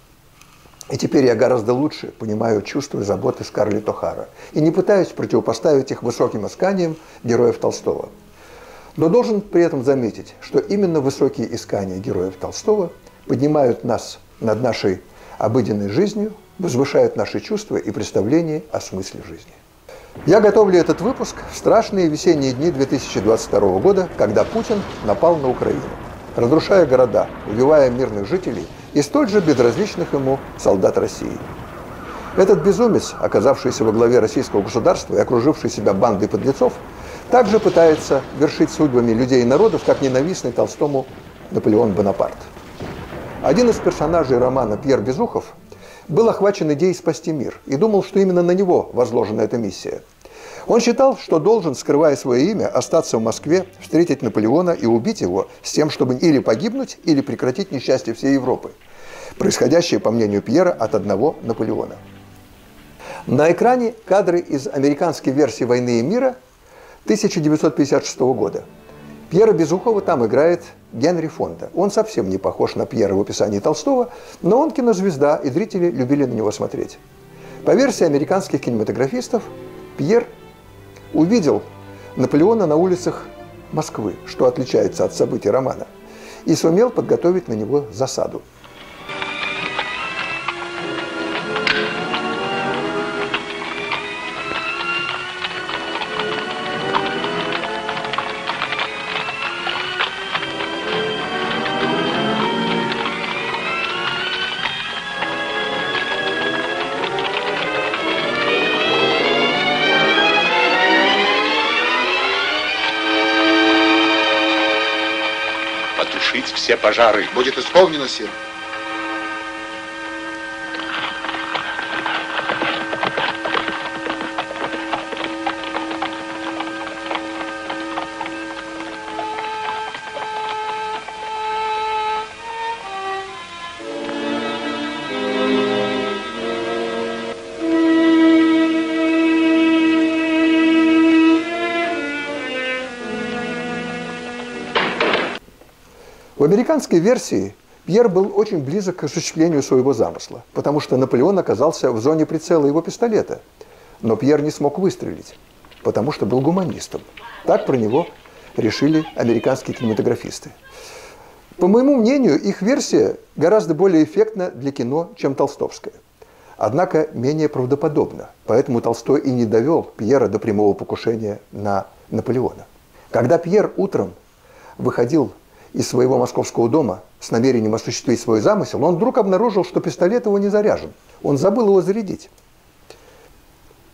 И теперь я гораздо лучше понимаю чувства и заботы Скарлетт О'Хара и не пытаюсь противопоставить их высоким исканиям героев Толстого. Но должен при этом заметить, что именно высокие искания героев Толстого поднимают нас над нашей обыденной жизнью, возвышают наши чувства и представления о смысле жизни. Я готовлю этот выпуск в страшные весенние дни 2022 года, когда Путин напал на Украину, разрушая города, убивая мирных жителей и столь же безразличных ему солдат России. Этот безумец, оказавшийся во главе российского государства и окруживший себя бандой подлецов, также пытается вершить судьбами людей и народов, как ненавистный Толстому Наполеон Бонапарт. Один из персонажей романа Пьер Безухов был охвачен идеей спасти мир и думал, что именно на него возложена эта миссия. Он считал, что должен, скрывая свое имя, остаться в Москве, встретить Наполеона и убить его с тем, чтобы или погибнуть, или прекратить несчастье всей Европы, происходящее, по мнению Пьера, от одного Наполеона. На экране кадры из американской версии «Войны и мира» 1956 года. Пьера Безухова там играет Генри Фонда. Он совсем не похож на Пьера в описании Толстого, но он кинозвезда, и зрители любили на него смотреть. По версии американских кинематографистов, Пьер увидел Наполеона на улицах Москвы, что отличается от событий романа, и сумел подготовить на него засаду. Пожары. Будет исполнено, сир. Американской версии Пьер был очень близок к осуществлению своего замысла, потому что Наполеон оказался в зоне прицела его пистолета. Но Пьер не смог выстрелить, потому что был гуманистом. Так про него решили американские кинематографисты. По моему мнению, их версия гораздо более эффектна для кино, чем толстовская. Однако менее правдоподобна, поэтому Толстой и не довел Пьера до прямого покушения на Наполеона. Когда Пьер утром выходил из своего московского дома с намерением осуществить свой замысел, он вдруг обнаружил, что пистолет его не заряжен. Он забыл его зарядить.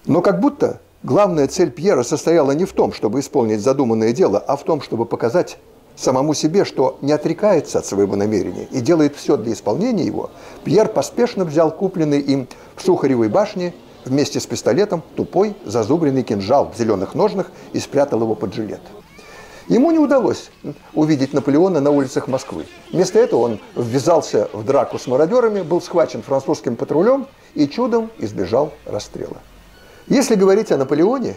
Но как будто главная цель Пьера состояла не в том, чтобы исполнить задуманное дело, а в том, чтобы показать самому себе, что не отрекается от своего намерения и делает все для исполнения его, Пьер поспешно взял купленный им в Сухаревой башне вместе с пистолетом тупой зазубренный кинжал в зеленых ножнах и спрятал его под жилет. Ему не удалось увидеть Наполеона на улицах Москвы. Вместо этого он ввязался в драку с мародерами, был схвачен французским патрулем и чудом избежал расстрела. Если говорить о Наполеоне,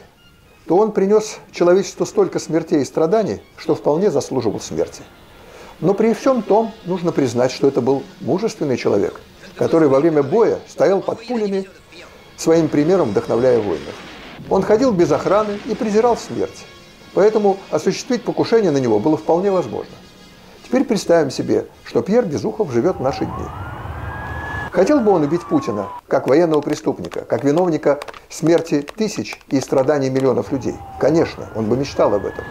то он принес человечеству столько смертей и страданий, что вполне заслуживал смерти. Но при всем том нужно признать, что это был мужественный человек, который во время боя стоял под пулями, своим примером вдохновляя воинов. Он ходил без охраны и презирал смерть. Поэтому осуществить покушение на него было вполне возможно. Теперь представим себе, что Пьер Безухов живет в наши дни. Хотел бы он убить Путина как военного преступника, как виновника смерти тысяч и страданий миллионов людей? Конечно, он бы мечтал об этом.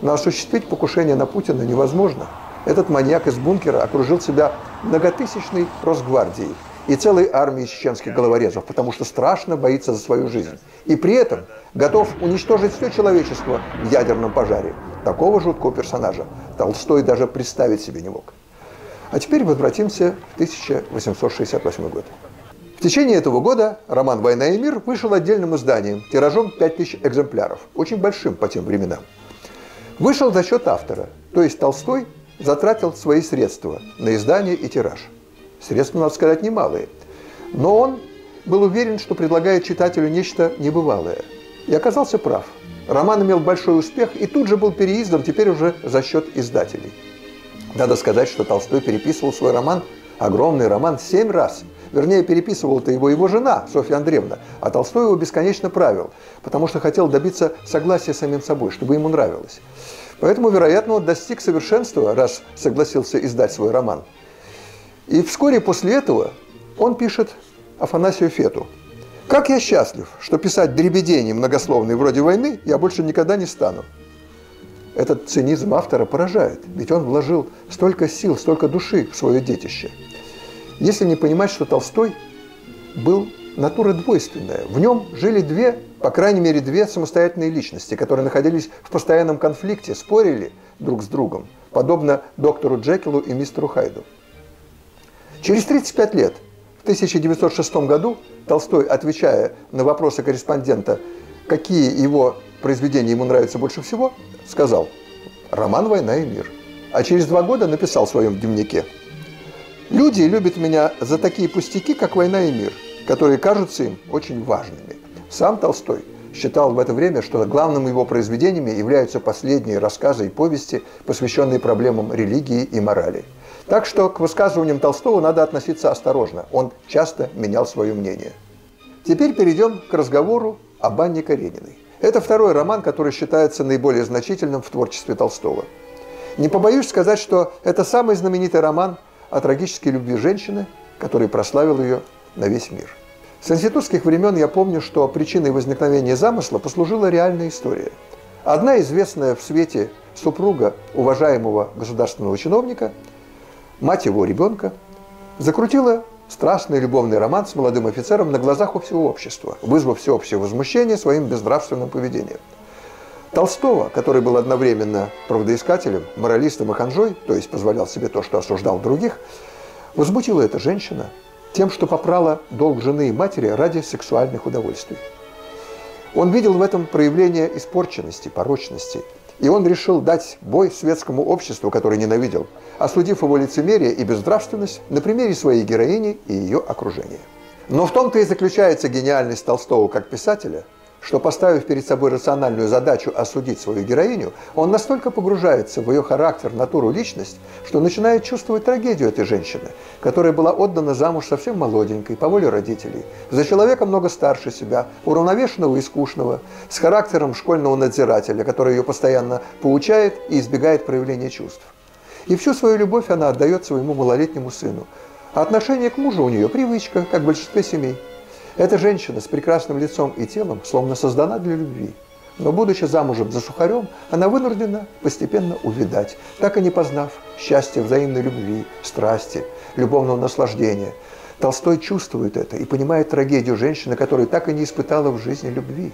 Но осуществить покушение на Путина невозможно. Этот маньяк из бункера окружил себя многотысячной Росгвардией и целой армией чеченских головорезов, потому что страшно боится за свою жизнь. И при этом готов уничтожить все человечество в ядерном пожаре. Такого жуткого персонажа Толстой даже представить себе не мог. А теперь возвратимся в 1868 год. В течение этого года роман «Война и мир» вышел отдельным изданием, тиражом 5000 экземпляров, очень большим по тем временам. Вышел за счет автора, то есть Толстой затратил свои средства на издание и тираж. Средства, надо сказать, немалые. Но он был уверен, что предлагает читателю нечто небывалое. И оказался прав. Роман имел большой успех и тут же был переиздан, теперь уже за счет издателей. Надо сказать, что Толстой переписывал свой роман, огромный роман, семь раз. Вернее, переписывала-то его его жена, Софья Андреевна, а Толстой его бесконечно правил, потому что хотел добиться согласия с самим собой, чтобы ему нравилось. Поэтому, вероятно, он достиг совершенства, раз согласился издать свой роман. И вскоре после этого он пишет Афанасию Фету. «Как я счастлив, что писать дребедени многословные вроде войны я больше никогда не стану. Этот цинизм автора поражает, ведь он вложил столько сил, столько души в свое детище. Если не понимать, что Толстой был натура двойственная, в нем жили две, по крайней мере, две самостоятельные личности, которые находились в постоянном конфликте, спорили друг с другом, подобно доктору Джекилу и мистеру Хайду. Через 35 лет, в 1906 году, Толстой, отвечая на вопросы корреспондента, какие его произведения ему нравятся больше всего, сказал «Роман «Война и мир». А через два года написал в своем дневнике «Люди любят меня за такие пустяки, как «Война и мир», которые кажутся им очень важными». Сам Толстой считал в это время, что главными его произведениями являются последние рассказы и повести, посвященные проблемам религии и морали. Так что к высказываниям Толстого надо относиться осторожно. Он часто менял свое мнение. Теперь перейдем к разговору об Анне Карениной. Это второй роман, который считается наиболее значительным в творчестве Толстого. Не побоюсь сказать, что это самый знаменитый роман о трагической любви женщины, который прославил ее на весь мир. С институтских времен я помню, что причиной возникновения замысла послужила реальная история. Одна известная в свете супруга уважаемого государственного чиновника, мать его ребенка, закрутила страстный любовный роман с молодым офицером на глазах у всего общества, вызвав всеобщее возмущение своим безнравственным поведением. Толстого, который был одновременно правдоискателем, моралистом и ханжой, то есть позволял себе то, что осуждал других, возмутила эта женщина тем, что попрала долг жены и матери ради сексуальных удовольствий. Он видел в этом проявление испорченности, порочности – и он решил дать бой светскому обществу, которое ненавидел, осудив его лицемерие и безнравственность на примере своей героини и ее окружения. Но в том-то и заключается гениальность Толстого как писателя – что, поставив перед собой рациональную задачу осудить свою героиню, он настолько погружается в ее характер, натуру, личность, что начинает чувствовать трагедию этой женщины, которая была отдана замуж совсем молоденькой, по воле родителей, за человека много старше себя, уравновешенного и скучного, с характером школьного надзирателя, который ее постоянно поучает и избегает проявления чувств. И всю свою любовь она отдает своему малолетнему сыну. А отношение к мужу у нее привычка, как в большинстве семей – эта женщина с прекрасным лицом и телом словно создана для любви. Но будучи замужем за сухарем, она вынуждена постепенно увидать, так и не познав счастья взаимной любви, страсти, любовного наслаждения. Толстой чувствует это и понимает трагедию женщины, которая так и не испытала в жизни любви.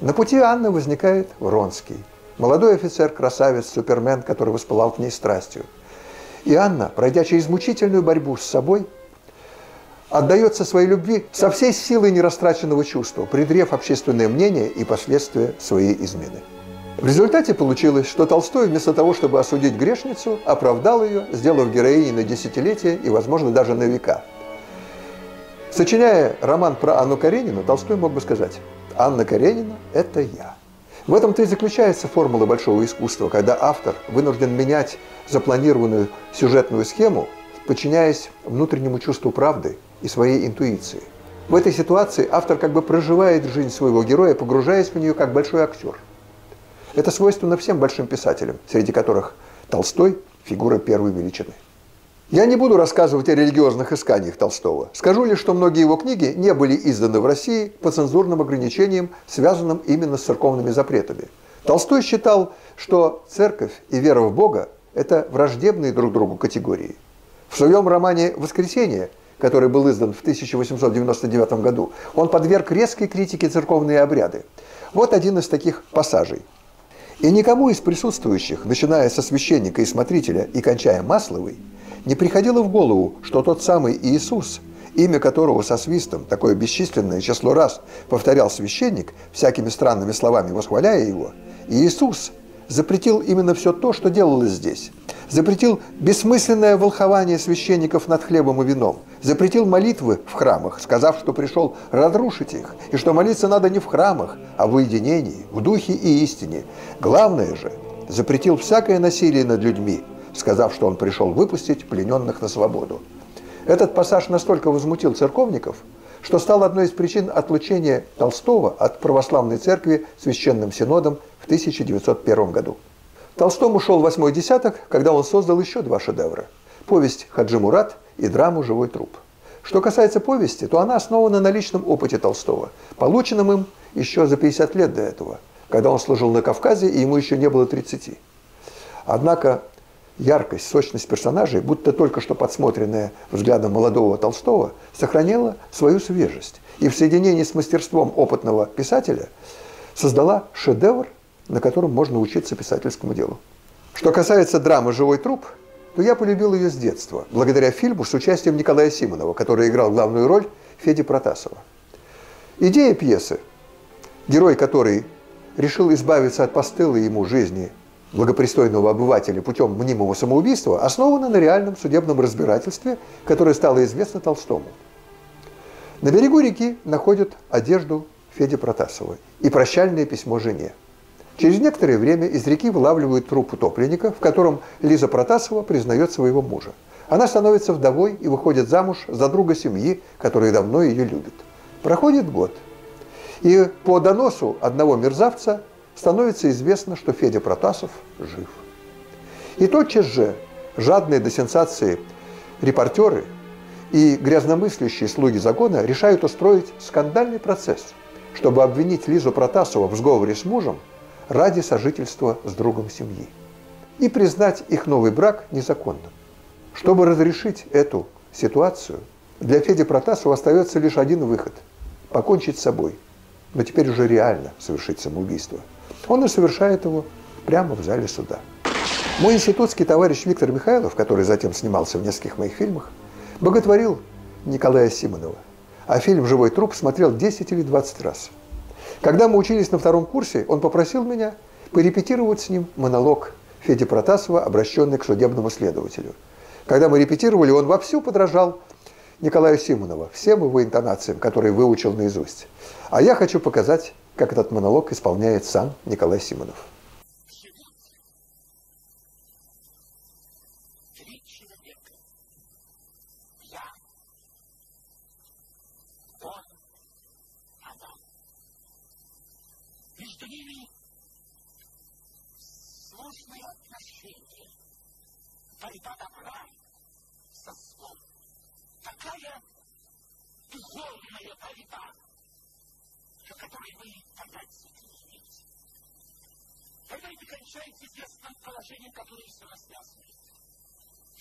На пути Анны возникает Вронский, молодой офицер, красавец, супермен, который воспылал к ней страстью. И Анна, пройдя через мучительную борьбу с собой, отдается своей любви со всей силой нерастраченного чувства, предрев общественное мнение и последствия своей измены. В результате получилось, что Толстой вместо того, чтобы осудить грешницу, оправдал ее, сделав героиней на десятилетия и, возможно, даже на века. Сочиняя роман про Анну Каренину, Толстой мог бы сказать «Анна Каренина – это я». В этом-то и заключается формула большого искусства, когда автор вынужден менять запланированную сюжетную схему, подчиняясь внутреннему чувству правды и своей интуиции. В этой ситуации автор как бы проживает жизнь своего героя, погружаясь в нее как большой актер. Это свойственно всем большим писателям, среди которых Толстой – фигура первой величины. Я не буду рассказывать о религиозных исканиях Толстого. Скажу лишь, что многие его книги не были изданы в России по цензурным ограничениям, связанным именно с церковными запретами. Толстой считал, что церковь и вера в Бога – это враждебные друг другу категории. В своем романе «Воскресенье», который был издан в 1899 году, он подверг резкой критике церковные обряды. Вот один из таких пассажей. «И никому из присутствующих, начиная со священника и смотрителя и кончая Масловой, не приходило в голову, что тот самый Иисус, имя которого со свистом такое бесчисленное число раз повторял священник, всякими странными словами восхваляя его, Иисус запретил именно все то, что делалось здесь. Запретил бессмысленное волхование священников над хлебом и вином. Запретил молитвы в храмах, сказав, что пришел разрушить их, и что молиться надо не в храмах, а в уединении, в духе и истине. Главное же, запретил всякое насилие над людьми, сказав, что он пришел выпустить плененных на свободу. Этот пассаж настолько возмутил церковников, что стал одной из причин отлучения Толстого от православной церкви священным синодом в 1901 году. Толстому ушел восьмой десяток, когда он создал еще два шедевра – повесть «Хаджи Мурат» и драму «Живой труп». Что касается повести, то она основана на личном опыте Толстого, полученном им еще за 50 лет до этого, когда он служил на Кавказе и ему еще не было 30. Однако яркость, сочность персонажей, будто только что подсмотренная взглядом молодого Толстого, сохранила свою свежесть и в соединении с мастерством опытного писателя создала шедевр, на котором можно учиться писательскому делу. Что касается драмы «Живой труп», то я полюбил ее с детства, благодаря фильму с участием Николая Симонова, который играл главную роль Феди Протасова. Идея пьесы, герой которой решил избавиться от постылой ему жизни благопристойного обывателя путем мнимого самоубийства основана на реальном судебном разбирательстве, которое стало известно Толстому. На берегу реки находят одежду Феди Протасова и прощальное письмо жене. Через некоторое время из реки вылавливают труп утопленника, в котором Лиза Протасова признает своего мужа. Она становится вдовой и выходит замуж за друга семьи, который давно ее любит. Проходит год. И по доносу одного мерзавца становится известно, что Федя Протасов жив. И тотчас же жадные до сенсации репортеры и грязномыслящие слуги закона решают устроить скандальный процесс, чтобы обвинить Лизу Протасову в сговоре с мужем ради сожительства с другом семьи и признать их новый брак незаконным. Чтобы разрешить эту ситуацию, для Феди Протасова остается лишь один выход – покончить с собой, но теперь уже реально совершить самоубийство – он и совершает его прямо в зале суда. Мой институтский товарищ Виктор Михайлов, который затем снимался в нескольких моих фильмах, боготворил Николая Симонова, а фильм «Живой труп» смотрел 10 или 20 раз. Когда мы учились на втором курсе, он попросил меня порепетировать с ним монолог Феди Протасова, обращенный к судебному следователю. Когда мы репетировали, он вовсю подражал Николаю Симонову, всем его интонациям, которые выучил наизусть. А я хочу показать как этот монолог исполняет сам Николай Симонов.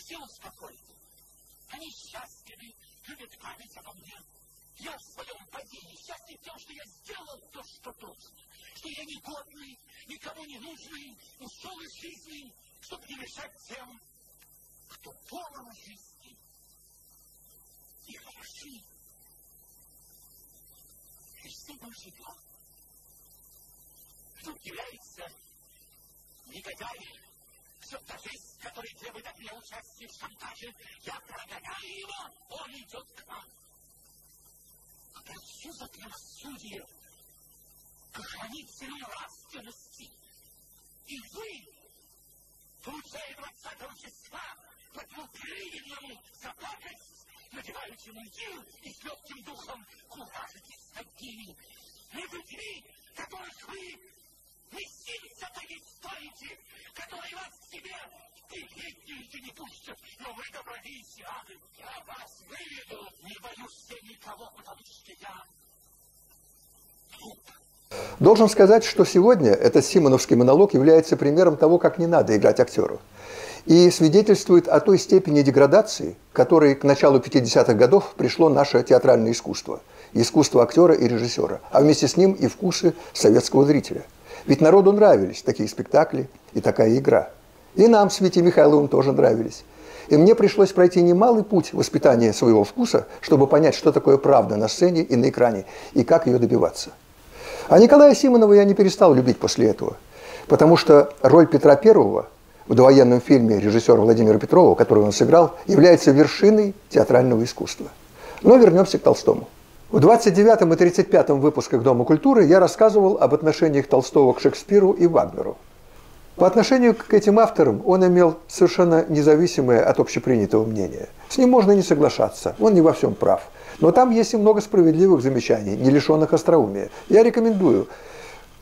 Все успокоены. Они счастливы, любят память обо мне. Я в своем падении счастлив тем, что я сделал то, что должен. Что я негодный, никому не нужный, ушел из жизни, чтобы не мешать тем, кто полон жизни и хороши. Что мы живем? Что теряется негодяй, все та жизнь, которая требует от меня участия в шантаже, я прогоняю его, он идет к вам. А прошу за правосудие, власти, нравственности. И вы, получая 20 числа, по двуприному заплакать, надеваете мундир и с легким духом куражитесь над ними. Не людьми, которых вы месяца-то не стоите, которые вас к себе и не пустят, но вы добрались, я вас выведу, не боюсь я никого, потому что я Должен сказать, что сегодня этот симоновский монолог является примером того, как не надо играть актеру. И свидетельствует о той степени деградации, которой к началу 50-х годов пришло наше театральное искусство. Искусство актера и режиссера, а вместе с ним и вкусы советского зрителя. Ведь народу нравились такие спектакли и такая игра. И нам с Витей Михайловым тоже нравились. И мне пришлось пройти немалый путь воспитания своего вкуса, чтобы понять, что такое правда на сцене и на экране, и как ее добиваться. А Николая Симонова я не перестал любить после этого, потому что роль Петра Первого в довоенном фильме режиссера Владимира Петрова, который он сыграл, является вершиной театрального искусства. Но вернемся к Толстому. В 29 и 35 выпусках Дома культуры я рассказывал об отношениях Толстого к Шекспиру и Вагнеру. По отношению к этим авторам он имел совершенно независимое от общепринятого мнения. С ним можно не соглашаться, он не во всем прав – но там есть и много справедливых замечаний, не лишенных остроумия. Я рекомендую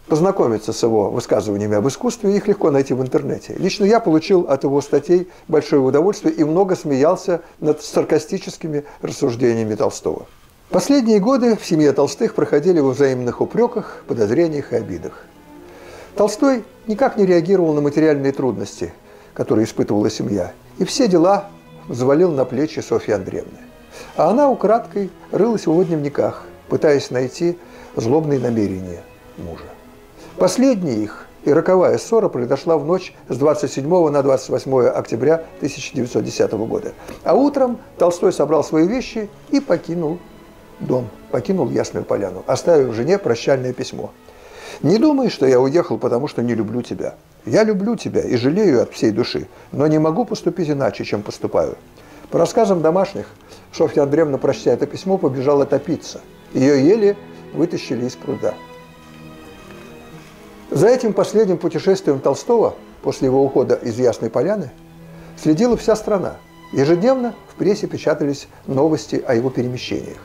познакомиться с его высказываниями об искусстве, их легко найти в интернете. Лично я получил от его статей большое удовольствие и много смеялся над саркастическими рассуждениями Толстого. Последние годы в семье Толстых проходили во взаимных упреках, подозрениях и обидах. Толстой никак не реагировал на материальные трудности, которые испытывала семья, и все дела завалил на плечи Софьи Андреевны. А она украдкой рылась в его дневниках, пытаясь найти злобные намерения мужа. Последняя их и роковая ссора произошла в ночь с 27 на 28 октября 1910 года. А утром Толстой собрал свои вещи и покинул дом, покинул Ясную Поляну, оставив жене прощальное письмо. «Не думай, что я уехал, потому что не люблю тебя. Я люблю тебя и жалею от всей души, но не могу поступить иначе, чем поступаю. По рассказам домашних, Софья Андреевна, прочтя это письмо, побежала топиться. Ее еле вытащили из пруда. За этим последним путешествием Толстого, после его ухода из Ясной Поляны, следила вся страна. Ежедневно в прессе печатались новости о его перемещениях,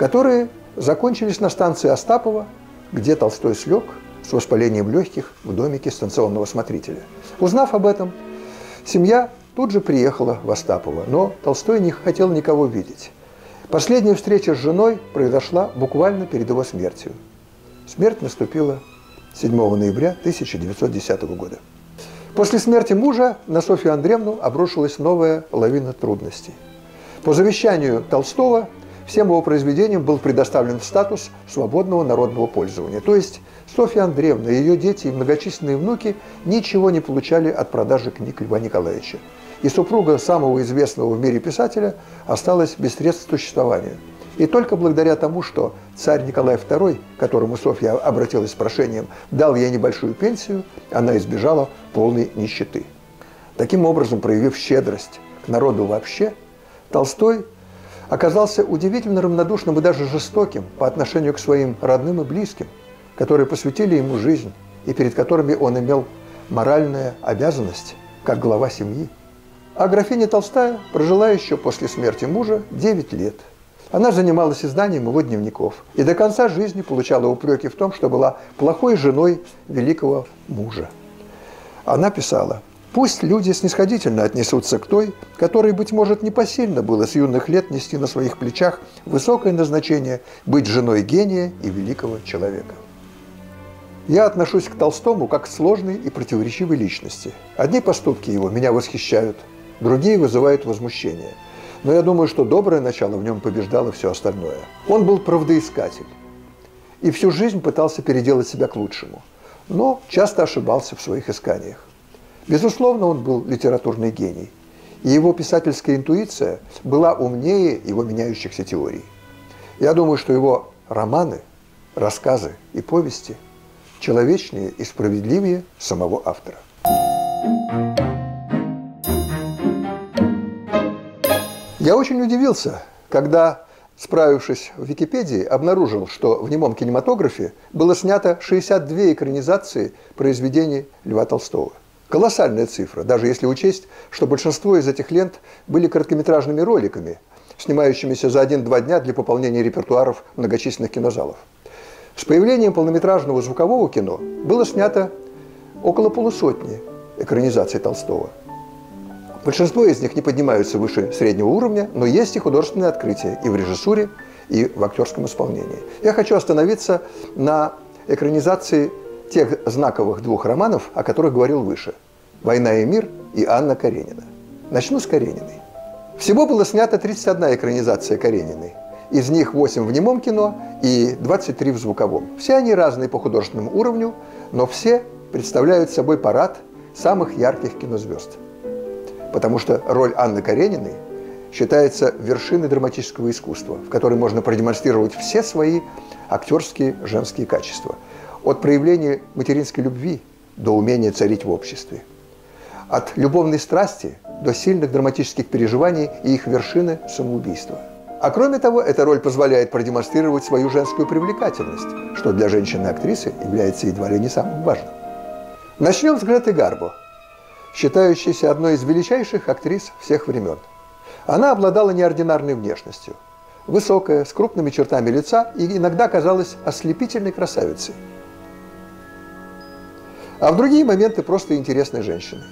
которые закончились на станции Остапова, где Толстой слег с воспалением легких в домике станционного смотрителя. Узнав об этом, семья тут же приехала в Остапово, но Толстой не хотел никого видеть. Последняя встреча с женой произошла буквально перед его смертью. Смерть наступила 7 ноября 1910 года. После смерти мужа на Софью Андреевну обрушилась новая лавина трудностей. По завещанию Толстого всем его произведениям был предоставлен статус свободного народного пользования. То есть Софья Андреевна, ее дети и многочисленные внуки ничего не получали от продажи книг Льва Николаевича. И супруга самого известного в мире писателя осталась без средств существования. И только благодаря тому, что царь Николай II, которому Софья обратилась с прошением, дал ей небольшую пенсию, она избежала полной нищеты. Таким образом, проявив щедрость к народу вообще, Толстой оказался удивительно равнодушным и даже жестоким по отношению к своим родным и близким, которые посвятили ему жизнь и перед которыми он имел моральную обязанность как глава семьи. А графиня Толстая прожила еще после смерти мужа 9 лет. Она занималась изданием его дневников и до конца жизни получала упреки в том, что была плохой женой великого мужа. Она писала – Пусть люди снисходительно отнесутся к той, которой, быть может, непосильно было с юных лет нести на своих плечах высокое назначение быть женой гения и великого человека. Я отношусь к Толстому как к сложной и противоречивой личности. Одни поступки его меня восхищают, другие вызывают возмущение. Но я думаю, что доброе начало в нем побеждало все остальное. Он был правдоискатель и всю жизнь пытался переделать себя к лучшему, но часто ошибался в своих исканиях. Безусловно, он был литературный гений, и его писательская интуиция была умнее его меняющихся теорий. Я думаю, что его романы, рассказы и повести человечнее и справедливее самого автора. Я очень удивился, когда справившись в Википедии, обнаружил, что в немом кинематографе было снято 62 экранизации произведений Льва Толстого. Колоссальная цифра, даже если учесть, что большинство из этих лент были короткометражными роликами, снимающимися за один-два дня для пополнения репертуаров многочисленных кинозалов. С появлением полнометражного звукового кино было снято около полусотни экранизаций Толстого. Большинство из них не поднимаются выше среднего уровня, но есть и художественные открытия и в режиссуре, и в актерском исполнении. Я хочу остановиться на экранизации тех знаковых двух романов, о которых говорил выше. «Война и мир» и «Анна Каренина». Начну с Карениной. Всего было снято 31 экранизация Карениной. Из них 8 в немом кино и 23 в звуковом. Все они разные по художественному уровню, но все представляют собой парад самых ярких кинозвезд. Потому что роль Анны Карениной считается вершиной драматического искусства, в которой можно продемонстрировать все свои актерские женские качества – от проявления материнской любви до умения царить в обществе. От любовной страсти до сильных драматических переживаний и их вершины самоубийства. А кроме того, эта роль позволяет продемонстрировать свою женскую привлекательность, что для женщины-актрисы является едва ли не самым важным. Начнем с Греты Гарбо, считающейся одной из величайших актрис всех времен. Она обладала неординарной внешностью. Высокая, с крупными чертами лица и иногда казалась ослепительной красавицей а в другие моменты просто интересной женщиной.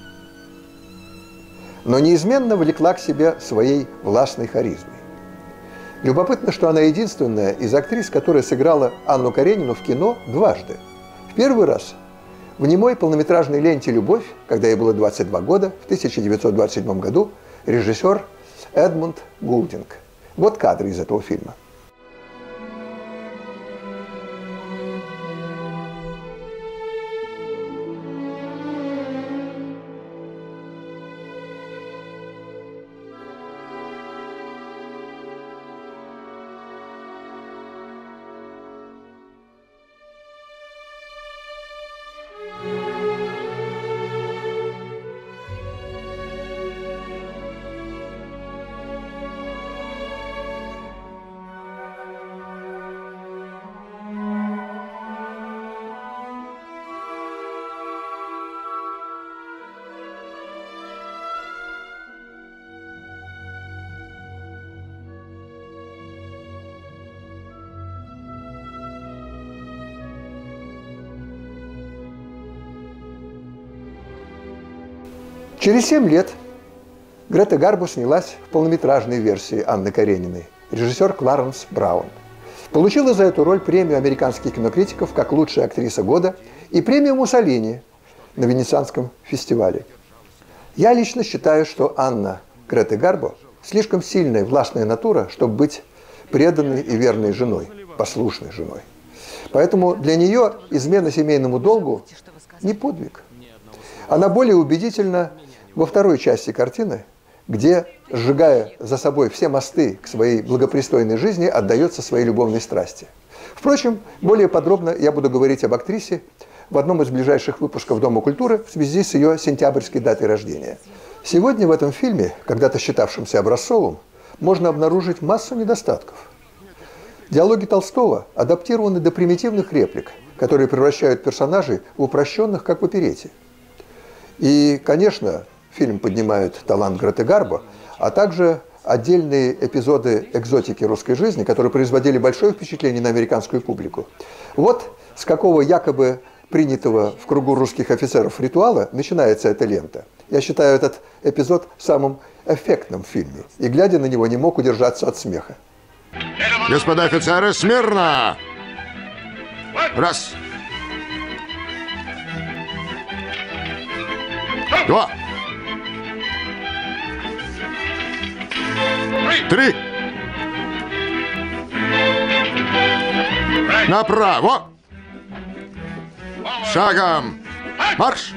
Но неизменно влекла к себе своей властной харизмой. Любопытно, что она единственная из актрис, которая сыграла Анну Каренину в кино дважды. В первый раз в немой полнометражной ленте «Любовь», когда ей было 22 года, в 1927 году, режиссер Эдмунд Гулдинг. Вот кадры из этого фильма – Через семь лет Грета Гарбо снялась в полнометражной версии Анны Карениной. Режиссер Кларенс Браун. Получила за эту роль премию американских кинокритиков как лучшая актриса года и премию Муссолини на Венецианском фестивале. Я лично считаю, что Анна Грета Гарбо слишком сильная властная натура, чтобы быть преданной и верной женой, послушной женой. Поэтому для нее измена семейному долгу не подвиг. Она более убедительна во второй части картины, где, сжигая за собой все мосты к своей благопристойной жизни, отдается своей любовной страсти. Впрочем, более подробно я буду говорить об актрисе в одном из ближайших выпусков Дома культуры в связи с ее сентябрьской датой рождения. Сегодня в этом фильме, когда-то считавшемся образцовым, можно обнаружить массу недостатков. Диалоги Толстого адаптированы до примитивных реплик, которые превращают персонажей в упрощенных, как в оперете. И, конечно, фильм поднимает талант Греты Гарбо, а также отдельные эпизоды экзотики русской жизни, которые производили большое впечатление на американскую публику. Вот с какого якобы принятого в кругу русских офицеров ритуала начинается эта лента. Я считаю этот эпизод самым эффектным в фильме, и, глядя на него, не мог удержаться от смеха. Господа офицеры, смирно! Раз. Два. Три. Направо. Шагом. Марш.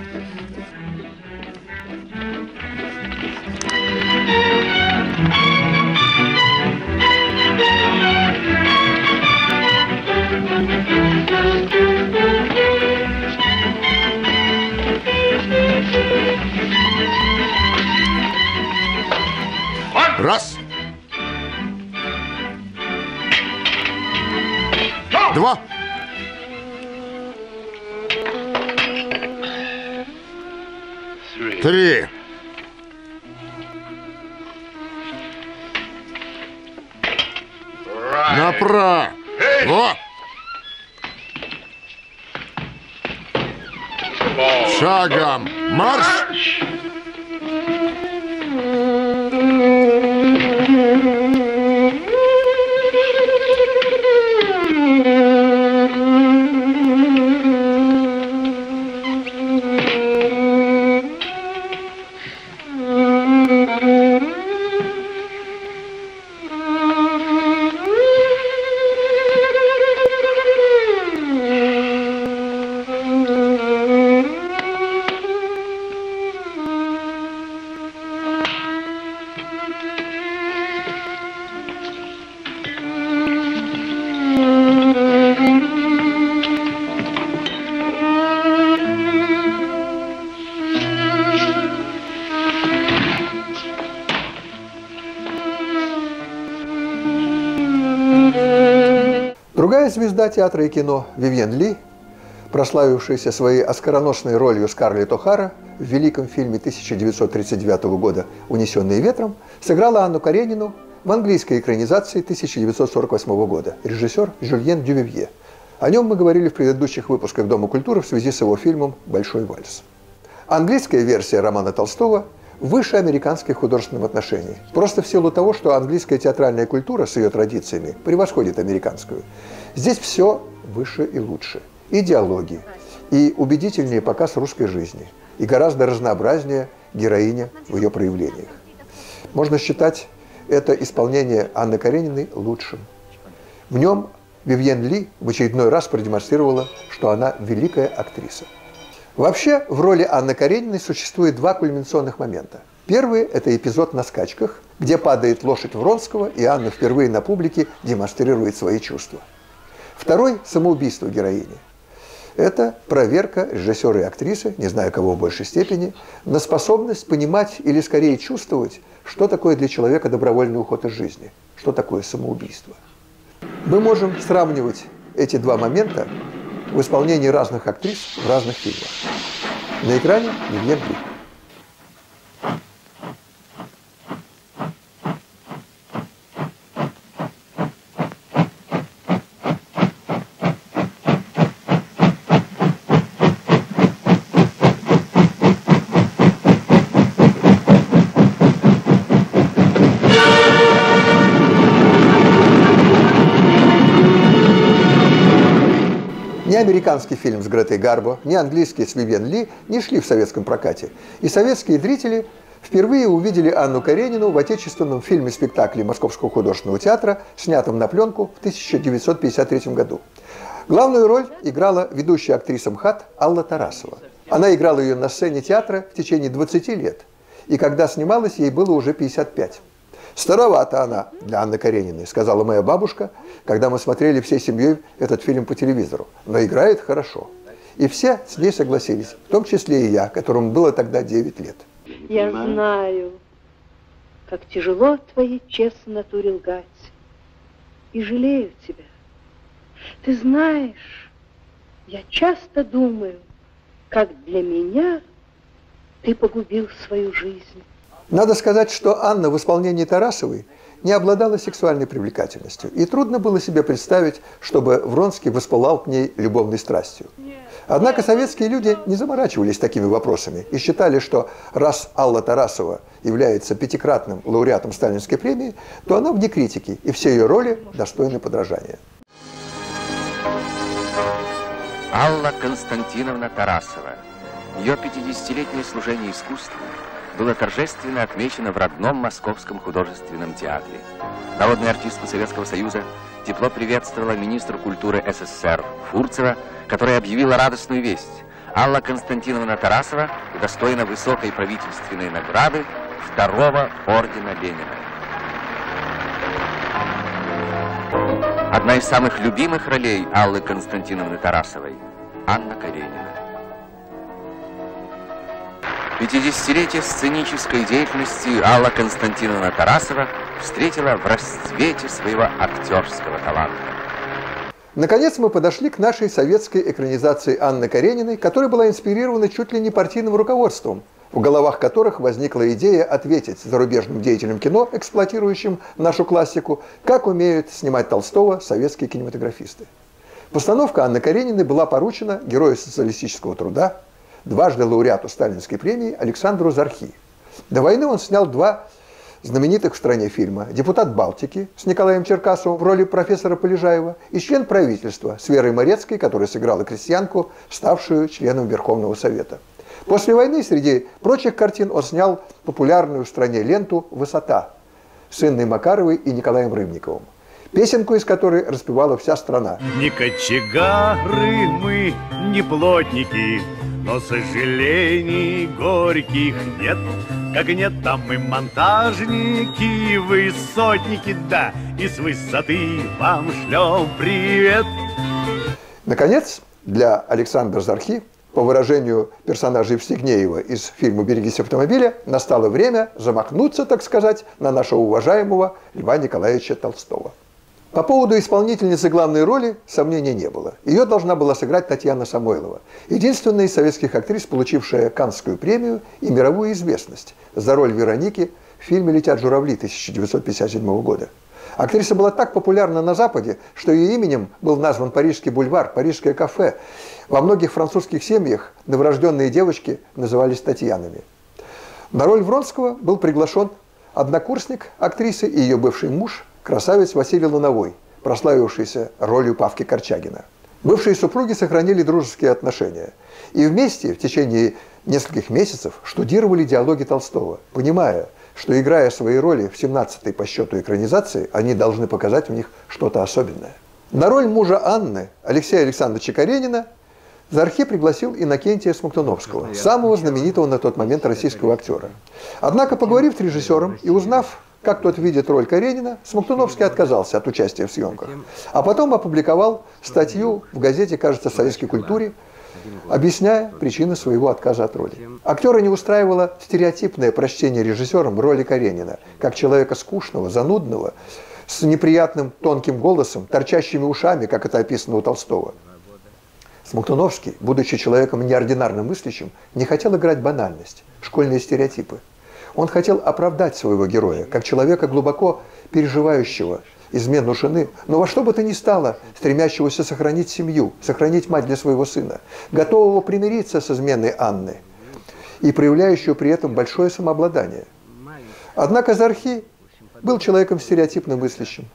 Раз. Два. Три. Направо. Шагом. Марш! Театра и кино Вивьен Ли, прославившаяся своей оскароносной ролью Скарлетт О'Хара в великом фильме 1939 года «Унесенные ветром», сыграла Анну Каренину в английской экранизации 1948 года, режиссер Жюльен Дювивье. О нем мы говорили в предыдущих выпусках Дома культуры в связи с его фильмом «Большой вальс». Английская версия романа Толстого выше американской в художественном отношении. Просто в силу того, что английская театральная культура с ее традициями превосходит американскую. Здесь все выше и лучше. И диалоги, и убедительнее показ русской жизни, и гораздо разнообразнее героиня в ее проявлениях. Можно считать это исполнение Анны Карениной лучшим. В нем Вивьен Ли в очередной раз продемонстрировала, что она великая актриса. Вообще, в роли Анны Карениной существует два кульминационных момента. Первый – это эпизод на скачках, где падает лошадь Вронского, и Анна впервые на публике демонстрирует свои чувства. Второй – самоубийство героини. Это проверка режиссера и актрисы, не знаю кого в большей степени, на способность понимать или скорее чувствовать, что такое для человека добровольный уход из жизни, что такое самоубийство. Мы можем сравнивать эти два момента в исполнении разных актрис в разных фильмах. На экране Вивьен Ли. Американский фильм с Гретой Гарбо, ни английский с Вивьен Ли не шли в советском прокате. И советские зрители впервые увидели Анну Каренину в отечественном фильме-спектакле Московского художественного театра, снятом на пленку в 1953 году. Главную роль играла ведущая актриса МХАТ Алла Тарасова. Она играла ее на сцене театра в течение 20 лет. И когда снималась, ей было уже 55. «Старовата она для Анны Карениной», сказала моя бабушка, когда мы смотрели всей семьей этот фильм по телевизору. «Но играет хорошо». И все с ней согласились, в том числе и я, которому было тогда 9 лет. Я знаю, как тяжело твоей честной натуре лгать. И жалею тебя. Ты знаешь, я часто думаю, как для меня ты погубил свою жизнь. Надо сказать, что Анна в исполнении Тарасовой не обладала сексуальной привлекательностью. И трудно было себе представить, чтобы Вронский воспылал к ней любовной страстью. Однако советские люди не заморачивались такими вопросами и считали, что раз Алла Тарасова является пятикратным лауреатом Сталинской премии, то она вне критики, и все ее роли достойны подражания. Алла Константиновна Тарасова. Ее 50-летнее служение искусству было торжественно отмечено в родном Московском художественном театре. Народная артистка Советского Союза тепло приветствовала министра культуры СССР Фурцева, которая объявила радостную весть. Алла Константиновна Тарасова удостоена высокой правительственной награды второго ордена Ленина. Одна из самых любимых ролей Аллы Константиновны Тарасовой – Анна Каренина. 50-летие сценической деятельности Алла Константиновна Тарасова встретила в расцвете своего актерского таланта. Наконец мы подошли к нашей советской экранизации Анны Карениной, которая была инспирирована чуть ли не партийным руководством, в головах которых возникла идея ответить зарубежным деятелям кино, эксплуатирующим нашу классику, как умеют снимать Толстого советские кинематографисты. Постановка Анны Карениной была поручена герою социалистического труда, дважды лауреату Сталинской премии Александру Зархи. До войны он снял два знаменитых в стране фильма «Депутат Балтики» с Николаем Черкасовым в роли профессора Полежаева и член правительства с Верой Морецкой, которая сыграла крестьянку, ставшую членом Верховного Совета. После войны среди прочих картин он снял популярную в стране ленту «Высота» с Инной Макаровой и Николаем Рыбниковым песенку из которой распевала вся страна. Не кочегары мы, не плотники, но сожалений горьких нет. Как нет, там мы монтажники, высотники, да, и с высоты вам шлем привет. Наконец, для Александра Зархи, по выражению персонажа Евстигнеева из фильма «Берегись автомобиля», настало время замахнуться, так сказать, на нашего уважаемого Льва Николаевича Толстого. По поводу исполнительницы главной роли сомнений не было. Ее должна была сыграть Татьяна Самойлова, единственная из советских актрис, получившая Канскую премию и мировую известность за роль Вероники в фильме «Летят журавли» 1957 года. Актриса была так популярна на Западе, что ее именем был назван Парижский бульвар, Парижское кафе. Во многих французских семьях новорожденные девочки назывались Татьянами. На роль Вронского был приглашен однокурсник актрисы и ее бывший муж – красавец Василий Луновой, прославившийся ролью Павки Корчагина. Бывшие супруги сохранили дружеские отношения и вместе в течение нескольких месяцев штудировали диалоги Толстого, понимая, что играя свои роли в 17-й по счету экранизации, они должны показать в них что-то особенное. На роль мужа Анны Алексея Александровича Каренина Зархи пригласил Иннокентия Смоктуновского, самого знаменитого на тот момент российского актера. Однако, поговорив с режиссером и узнав как тот видит роль Каренина, Смоктуновский отказался от участия в съемках. А потом опубликовал статью в газете, кажется, «Советской культуре», объясняя причины своего отказа от роли. Актера не устраивало стереотипное прочтение режиссером роли Каренина, как человека скучного, занудного, с неприятным тонким голосом, торчащими ушами, как это описано у Толстого. Смоктуновский, будучи человеком неординарно мыслящим, не хотел играть банальность, школьные стереотипы – он хотел оправдать своего героя, как человека глубоко переживающего измену жены, но во что бы то ни стало, стремящегося сохранить семью, сохранить мать для своего сына, готового примириться с изменой Анны и проявляющего при этом большое самообладание. Однако Зархи был человеком стереотипно мыслящим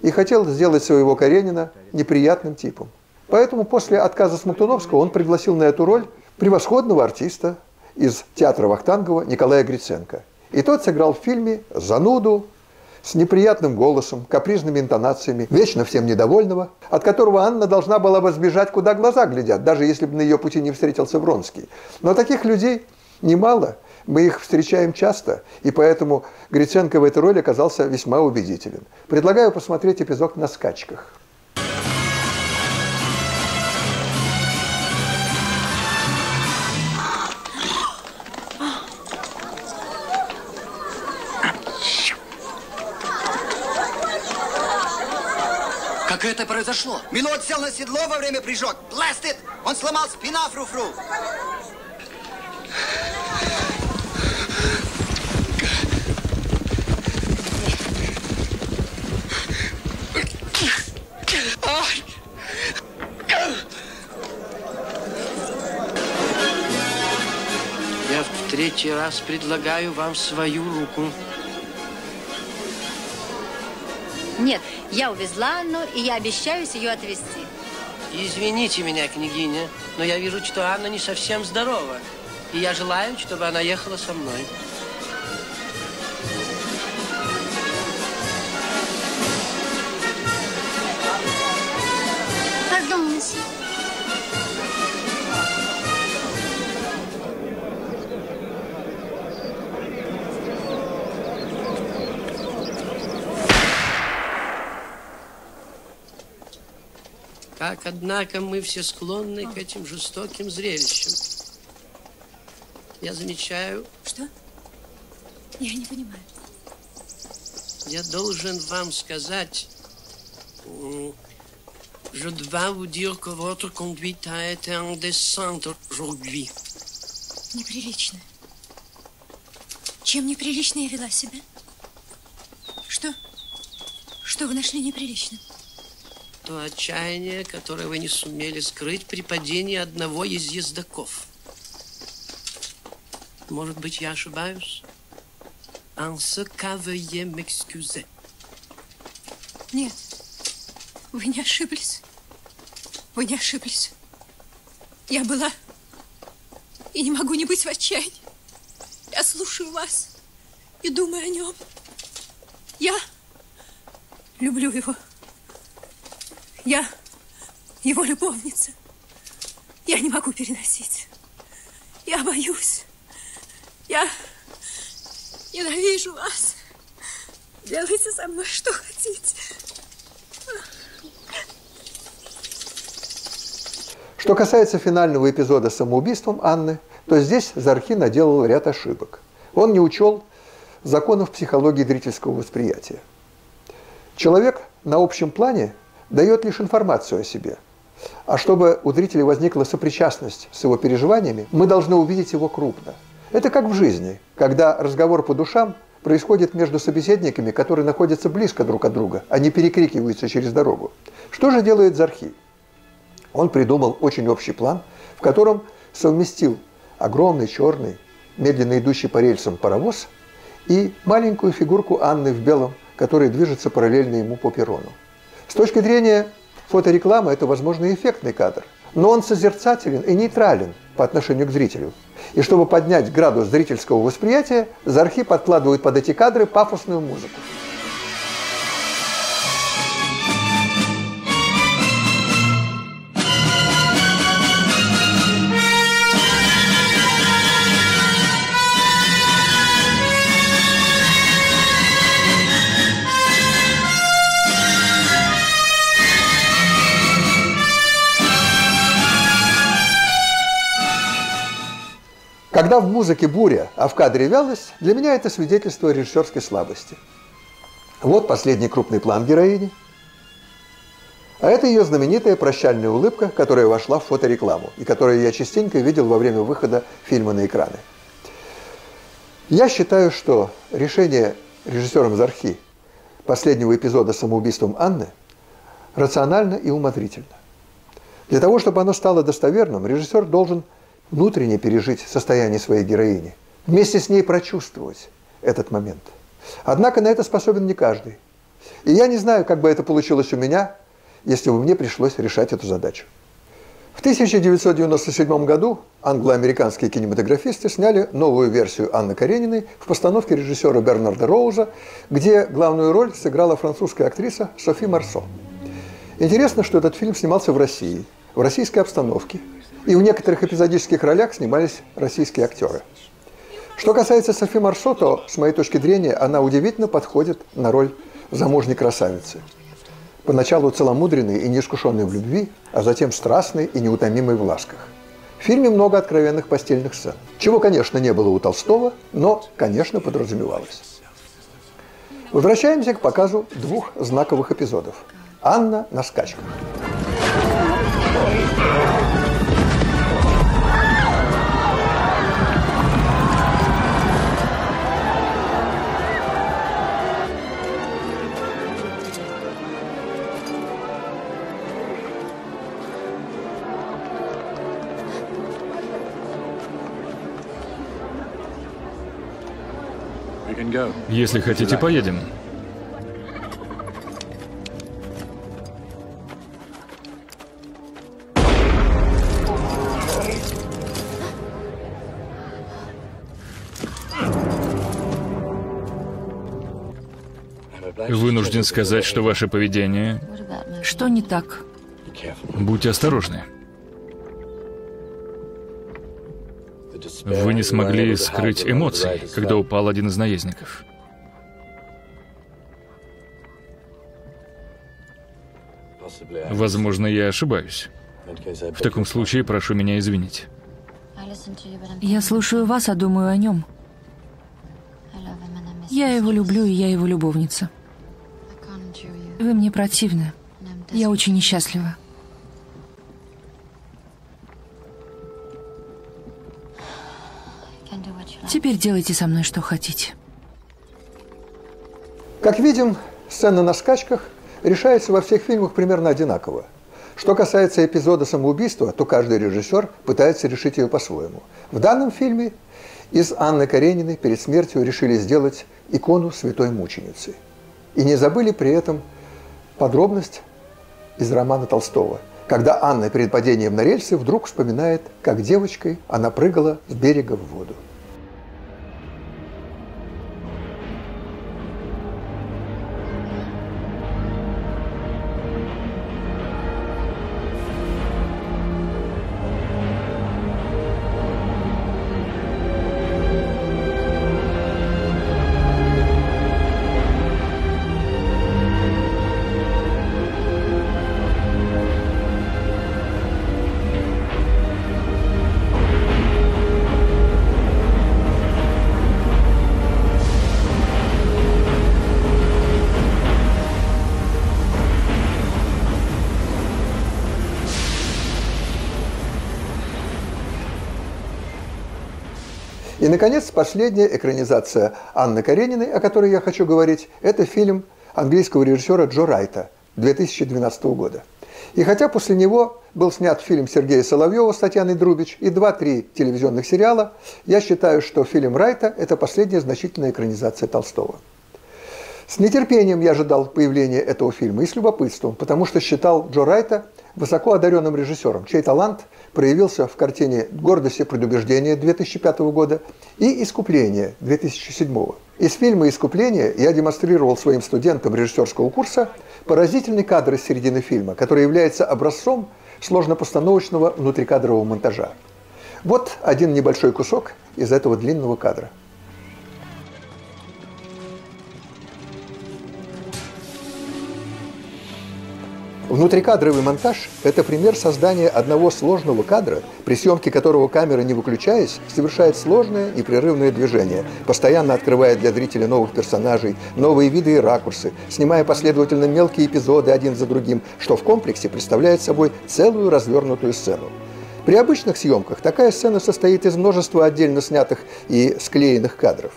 и хотел сделать своего Каренина неприятным типом. Поэтому после отказа Смоктуновского он пригласил на эту роль превосходного артиста, из театра Вахтангова Николая Гриценко. И тот сыграл в фильме зануду с неприятным голосом, капризными интонациями, вечно всем недовольного, от которого Анна должна была бы сбежать, куда глаза глядят, даже если бы на ее пути не встретился Вронский. Но таких людей немало, мы их встречаем часто, и поэтому Гриценко в этой роли оказался весьма убедителен. Предлагаю посмотреть эпизод на скачках. Это произошло? Милот сел на седло во время прыжок. Бластит! Он сломал спина фру-фру. Я в третий раз предлагаю вам свою руку. Нет, я увезла Анну, и я обещаюсь ее отвезти. Извините меня, княгиня, но я вижу, что Анна не совсем здорова. И я желаю, чтобы она ехала со мной. Monsieur. Как, однако, мы все склонны к этим жестоким зрелищам. Я замечаю, Что? Я не понимаю. я должен вам сказать, Je dois vous dire que votre conduite a été indécente aujourd'hui. Неприлично. Чем неприлично я вела себя? Что? Что вы нашли неприличным? То отчаяние, которое вы не сумели скрыть при падении одного из ездаков. Может быть, я ошибаюсь? En ce cas, veuillez m'excuser. Нет, вы не ошиблись. Вы не ошиблись. Я была и не могу не быть в отчаянии. Я слушаю вас и думаю о нем. Я люблю его. Я его любовница. Я не могу переносить. Я боюсь. Я ненавижу вас. Делайте со мной что хотите. Что касается финального эпизода с самоубийством Анны, то здесь Зархи наделал ряд ошибок. Он не учел законов психологии зрительского восприятия. Человек на общем плане дает лишь информацию о себе. А чтобы у зрителя возникла сопричастность с его переживаниями, мы должны увидеть его крупно. Это как в жизни, когда разговор по душам происходит между собеседниками, которые находятся близко друг от друга, а не перекрикиваются через дорогу. Что же делает Зархи? Он придумал очень общий план, в котором совместил огромный черный, медленно идущий по рельсам паровоз и маленькую фигурку Анны в белом, которая движется параллельно ему по перрону. Точки зрения фоторекламы это, возможно, эффектный кадр, но он созерцателен и нейтрален по отношению к зрителю. И чтобы поднять градус зрительского восприятия, Зархи подкладывает под эти кадры пафосную музыку. Когда в музыке буря, а в кадре вялость, для меня это свидетельство режиссерской слабости. Вот последний крупный план героини. А это ее знаменитая прощальная улыбка, которая вошла в фоторекламу и которую я частенько видел во время выхода фильма на экраны. Я считаю, что решение режиссером Зархи последнего эпизода самоубийством Анны рационально и умозрительно. Для того, чтобы оно стало достоверным, режиссер должен внутренне пережить состояние своей героини, вместе с ней прочувствовать этот момент. Однако на это способен не каждый. И я не знаю, как бы это получилось у меня, если бы мне пришлось решать эту задачу. В 1997 году англо-американские кинематографисты сняли новую версию Анны Карениной в постановке режиссера Бернарда Роуза, где главную роль сыграла французская актриса Софи Марсо. Интересно, что этот фильм снимался в России, в российской обстановке – и в некоторых эпизодических ролях снимались российские актеры. Что касается Софи Марсо, то, с моей точки зрения, она удивительно подходит на роль замужней красавицы. Поначалу целомудренной и неискушенной в любви, а затем страстной и неутомимой в ласках. В фильме много откровенных постельных сцен, чего, конечно, не было у Толстого, но, конечно, подразумевалось. Возвращаемся к показу двух знаковых эпизодов. Анна на скачках. Если хотите, поедем. Вынужден сказать, что ваше поведение... Что не так? Будьте осторожны. Вы не смогли скрыть эмоции, когда упал один из наездников. Возможно, я ошибаюсь. В таком случае прошу меня извинить. Я слушаю вас, а думаю о нем. Я его люблю, и я его любовница. Вы мне противны. Я очень несчастлива. Теперь делайте со мной что хотите. Как видим, сцена на скачках решается во всех фильмах примерно одинаково. Что касается эпизода самоубийства, то каждый режиссер пытается решить ее по-своему. В данном фильме из Анны Карениной перед смертью решили сделать икону святой мученицы. И не забыли при этом подробность из романа Толстого, когда Анна перед падением на рельсы вдруг вспоминает, как девочкой она прыгала с берега в воду. Наконец, последняя экранизация Анны Карениной, о которой я хочу говорить, это фильм английского режиссера Джо Райта 2012 года. И хотя после него был снят фильм Сергея Соловьева с Татьяной Друбич и 2-3 телевизионных сериала, я считаю, что фильм Райта – это последняя значительная экранизация Толстого. С нетерпением я ожидал появления этого фильма и с любопытством, потому что считал Джо Райта высоко одаренным режиссером, чей талант проявился в картине «Гордость и предубеждение» 2005 года и «Искупление» 2007. Из фильма «Искупление» я демонстрировал своим студентам режиссерского курса поразительный кадр из середины фильма, который является образцом сложнопостановочного внутрикадрового монтажа. Вот один небольшой кусок из этого длинного кадра. Внутрикадровый монтаж – это пример создания одного сложного кадра, при съемке которого камера, не выключаясь, совершает сложное непрерывное движение, постоянно открывая для зрителя новых персонажей, новые виды и ракурсы, снимая последовательно мелкие эпизоды один за другим, что в комплексе представляет собой целую развернутую сцену. При обычных съемках такая сцена состоит из множества отдельно снятых и склеенных кадров.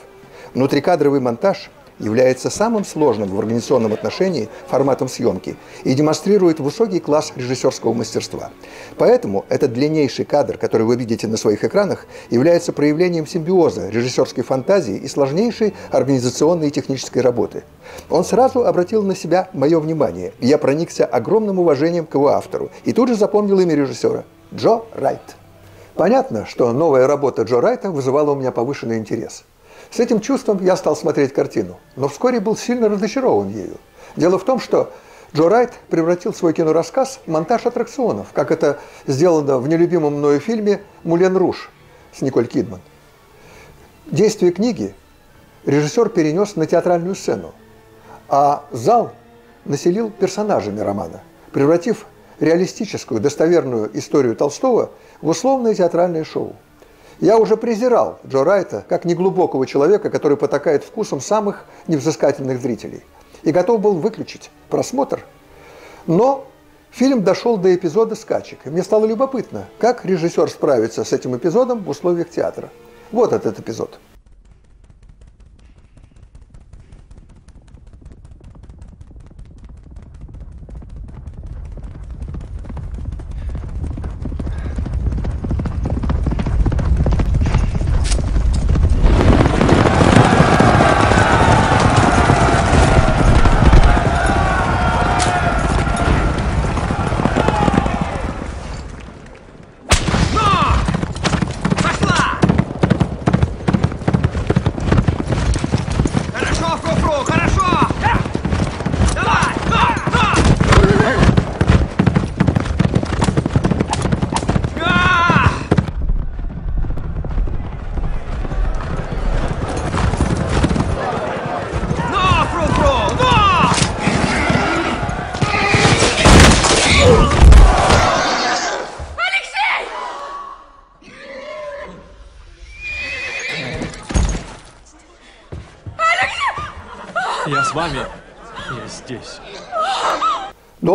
Внутрикадровый монтаж – является самым сложным в организационном отношении форматом съемки и демонстрирует высокий класс режиссерского мастерства. Поэтому этот длиннейший кадр, который вы видите на своих экранах, является проявлением симбиоза режиссерской фантазии и сложнейшей организационной и технической работы. Он сразу обратил на себя мое внимание. Я проникся огромным уважением к его автору и тут же запомнил имя режиссера – Джо Райт. Понятно, что новая работа Джо Райта вызывала у меня повышенный интерес – с этим чувством я стал смотреть картину, но вскоре был сильно разочарован ею. Дело в том, что Джо Райт превратил свой кинорассказ в монтаж аттракционов, как это сделано в нелюбимом мною фильме «Мулен Руш» с Николь Кидман. Действие книги режиссер перенес на театральную сцену, а зал населил персонажами романа, превратив реалистическую, достоверную историю Толстого в условное театральное шоу. Я уже презирал Джо Райта как неглубокого человека, который потакает вкусом самых невзыскательных зрителей. И готов был выключить просмотр. Но фильм дошел до эпизода скачек. И мне стало любопытно, как режиссер справится с этим эпизодом в условиях театра. Вот этот эпизод.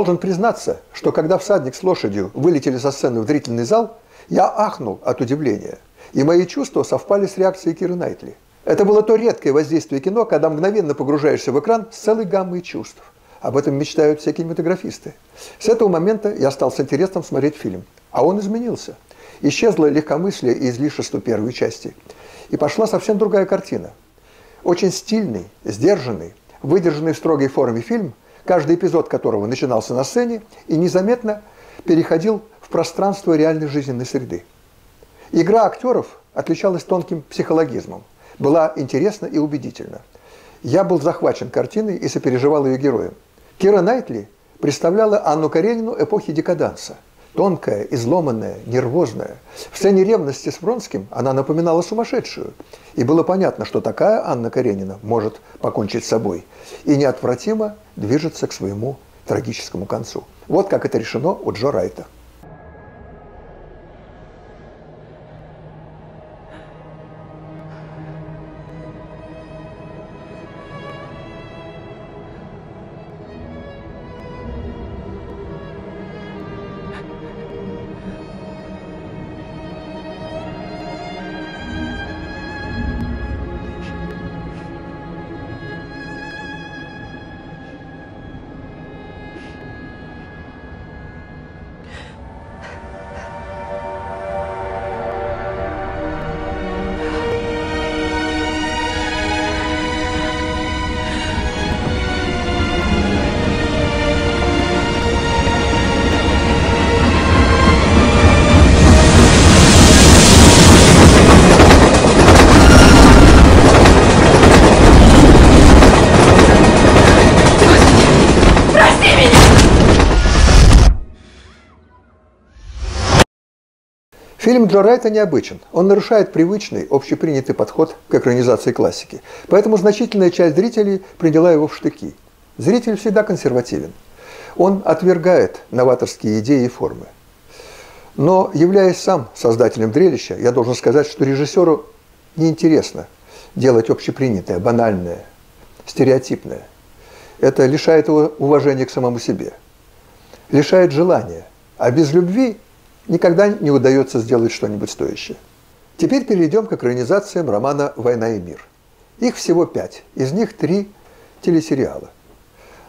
Должен признаться, что когда всадник с лошадью вылетели со сцены в зрительный зал, я ахнул от удивления, и мои чувства совпали с реакцией Киры Найтли. Это было то редкое воздействие кино, когда мгновенно погружаешься в экран с целой гаммой чувств. Об этом мечтают все кинематографисты. С этого момента я стал с интересом смотреть фильм. А он изменился. Исчезло легкомыслие и излишество первой части. И пошла совсем другая картина. Очень стильный, сдержанный, выдержанный в строгой форме фильм, каждый эпизод которого начинался на сцене и незаметно переходил в пространство реальной жизненной среды. Игра актеров отличалась тонким психологизмом, была интересна и убедительна. Я был захвачен картиной и сопереживал ее героям. Кира Найтли представляла Анну Каренину эпохи декаданса. Тонкая, изломанная, нервозная. В сцене ревности с Вронским она напоминала сумасшедшую. И было понятно, что такая Анна Каренина может покончить с собой. И неотвратимо движется к своему трагическому концу. Вот как это решено у Джо Райта. Джо Райта необычен. Он нарушает привычный, общепринятый подход к экранизации классики. Поэтому значительная часть зрителей приняла его в штыки. Зритель всегда консервативен. Он отвергает новаторские идеи и формы. Но, являясь сам создателем зрелища, я должен сказать, что режиссеру неинтересно делать общепринятое, банальное, стереотипное. Это лишает его уважения к самому себе, лишает желания. А без любви никогда не удается сделать что-нибудь стоящее. Теперь перейдем к экранизациям романа «Война и мир». Их всего пять, из них три телесериала.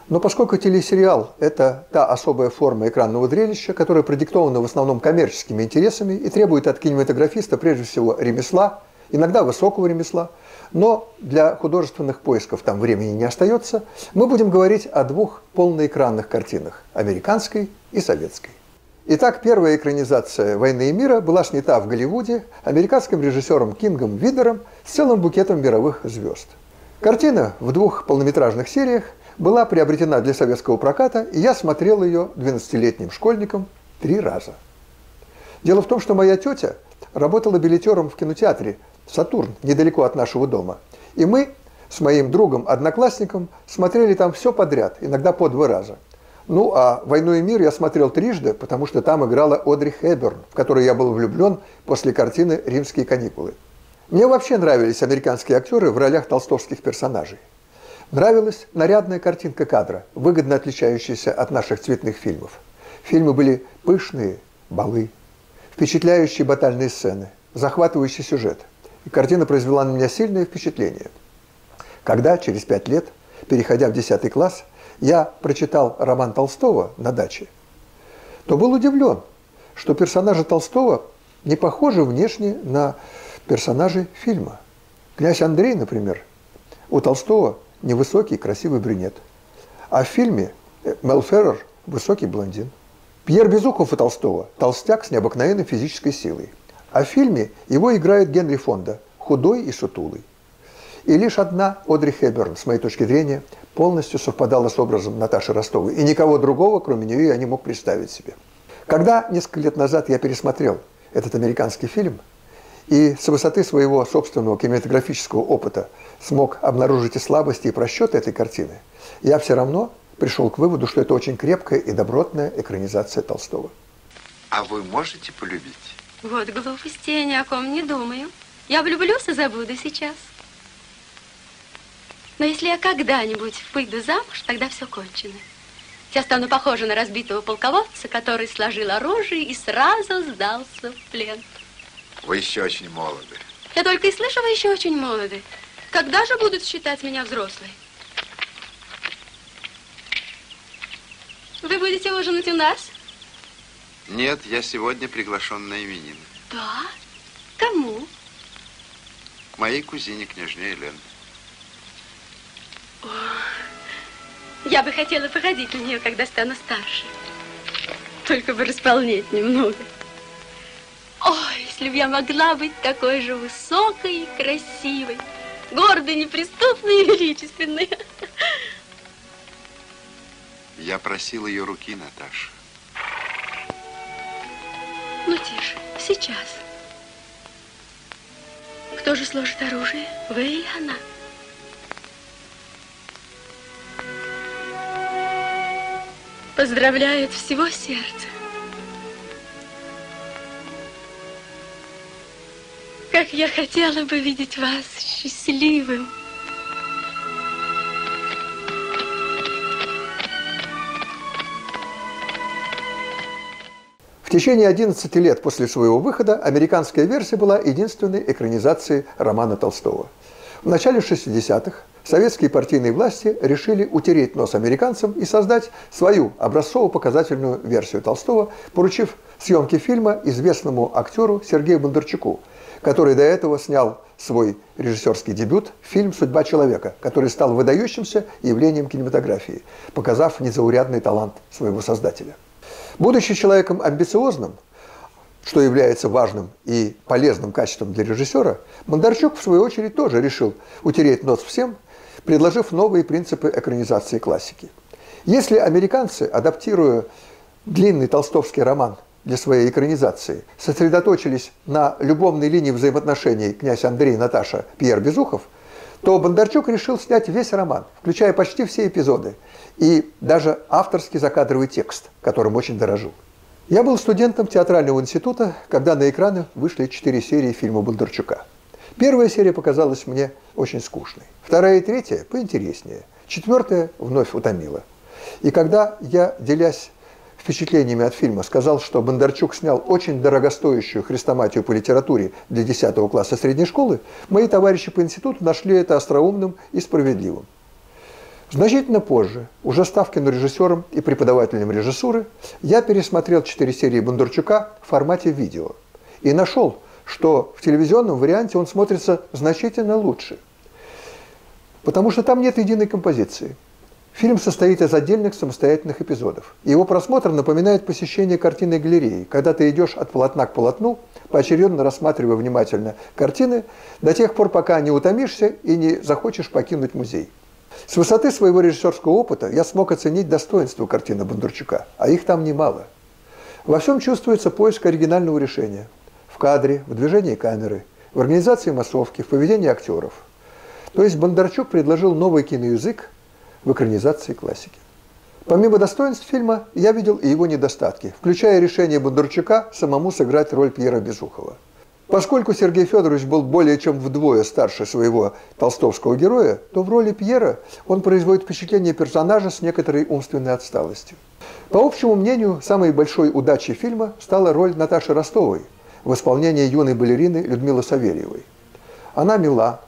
Но поскольку телесериал – это та особая форма экранного зрелища, которая продиктована в основном коммерческими интересами и требует от кинематографиста прежде всего ремесла, иногда высокого ремесла, но для художественных поисков там времени не остается, мы будем говорить о двух полноэкранных картинах – американской и советской. Итак, первая экранизация «Войны и мира» была снята в Голливуде американским режиссером Кингом Видером с целым букетом мировых звезд. Картина в двух полнометражных сериях была приобретена для советского проката, и я смотрел ее 12-летним школьником три раза. Дело в том, что моя тетя работала билетером в кинотеатре «Сатурн» недалеко от нашего дома. И мы с моим другом-одноклассником смотрели там все подряд, иногда по два раза – ну, а «Войну и мир» я смотрел трижды, потому что там играла Одри Хэбберн, в которой я был влюблен после картины «Римские каникулы». Мне вообще нравились американские актеры в ролях толстовских персонажей. Нравилась нарядная картинка кадра, выгодно отличающаяся от наших цветных фильмов. Фильмы были пышные, балы, впечатляющие батальные сцены, захватывающий сюжет. И картина произвела на меня сильное впечатление. Когда через пять лет, переходя в 10 класс, я прочитал роман Толстого на даче, то был удивлен, что персонажи Толстого не похожи внешне на персонажей фильма. Князь Андрей, например, у Толстого невысокий, красивый брюнет. А в фильме Мел Феррер – высокий блондин. Пьер Безухов у Толстого – толстяк с необыкновенной физической силой. А в фильме его играет Генри Фонда – худой и сутулый. И лишь одна Одри Хепберн, с моей точки зрения, полностью совпадала с образом Наташи Ростовой. И никого другого, кроме нее, я не мог представить себе. Когда несколько лет назад я пересмотрел этот американский фильм, и с высоты своего собственного кинематографического опыта смог обнаружить и слабости, и просчеты этой картины, я все равно пришел к выводу, что это очень крепкая и добротная экранизация Толстого. А вы можете полюбить? Вот глупости, я ни о ком не думаю. Я влюблюсь и забуду сейчас. Но если я когда-нибудь выйду замуж, тогда все кончено. Я стану похожа на разбитого полководца, который сложил оружие и сразу сдался в плен. Вы еще очень молоды. Я только и слышу, вы еще очень молоды. Когда же будут считать меня взрослой? Вы будете ужинать у нас? Нет, я сегодня приглашен на именины. Да? Кому? Моей кузине, княжне Елен. О, я бы хотела походить на нее, когда стану старше. Только бы располнеть немного. Ой, если бы я могла быть такой же высокой и красивой, гордой, неприступной и величественной. Я просил ее руки, Наташа. Ну, тише, сейчас. Кто же сложит оружие? Вы или она? Поздравляю всего сердца. Как я хотела бы видеть вас счастливым. В течение 11 лет после своего выхода американская версия была единственной экранизацией романа Толстого. В начале 60-х советские партийные власти решили утереть нос американцам и создать свою образцово-показательную версию Толстого, поручив съемки фильма известному актеру Сергею Бондарчуку, который до этого снял свой режиссерский дебют фильм «Судьба человека», который стал выдающимся явлением кинематографии, показав незаурядный талант своего создателя. Будучи человеком амбициозным, что является важным и полезным качеством для режиссера, Бондарчук, в свою очередь, тоже решил утереть нос всем, предложив новые принципы экранизации классики. Если американцы, адаптируя длинный толстовский роман для своей экранизации, сосредоточились на любовной линии взаимоотношений князь Андрей, Наташа, Пьер Безухов, то Бондарчук решил снять весь роман, включая почти все эпизоды, и даже авторский закадровый текст, которым очень дорожу. Я был студентом театрального института, когда на экраны вышли четыре серии фильма Бондарчука. Первая серия показалась мне очень скучной. Вторая и третья – поинтереснее. Четвертая вновь утомила. И когда я, делясь впечатлениями от фильма, сказал, что Бондарчук снял очень дорогостоящую хрестоматию по литературе для 10 класса средней школы, мои товарищи по институту нашли это остроумным и справедливым. Значительно позже, уже став кинорежиссером и преподавателем режиссуры, я пересмотрел четыре серии Бондарчука в формате видео и нашел, что в телевизионном варианте он смотрится значительно лучше, потому что там нет единой композиции. Фильм состоит из отдельных самостоятельных эпизодов. Его просмотр напоминает посещение картинной галереи, когда ты идешь от полотна к полотну, поочередно рассматривая внимательно картины, до тех пор, пока не утомишься и не захочешь покинуть музей. С высоты своего режиссерского опыта я смог оценить достоинство картины Бондарчука, а их там немало. Во всем чувствуется поиск оригинального решения. В кадре, в движении камеры, в организации массовки, в поведении актеров. То есть Бондарчук предложил новый киноязык в экранизации классики. Помимо достоинств фильма, я видел и его недостатки, включая решение Бондарчука самому сыграть роль Пьера Безухова – Поскольку Сергей Федорович был более чем вдвое старше своего толстовского героя, то в роли Пьера он производит впечатление персонажа с некоторой умственной отсталостью. По общему мнению, самой большой удачей фильма стала роль Наташи Ростовой в исполнении юной балерины Людмилы Савельевой. Она мила,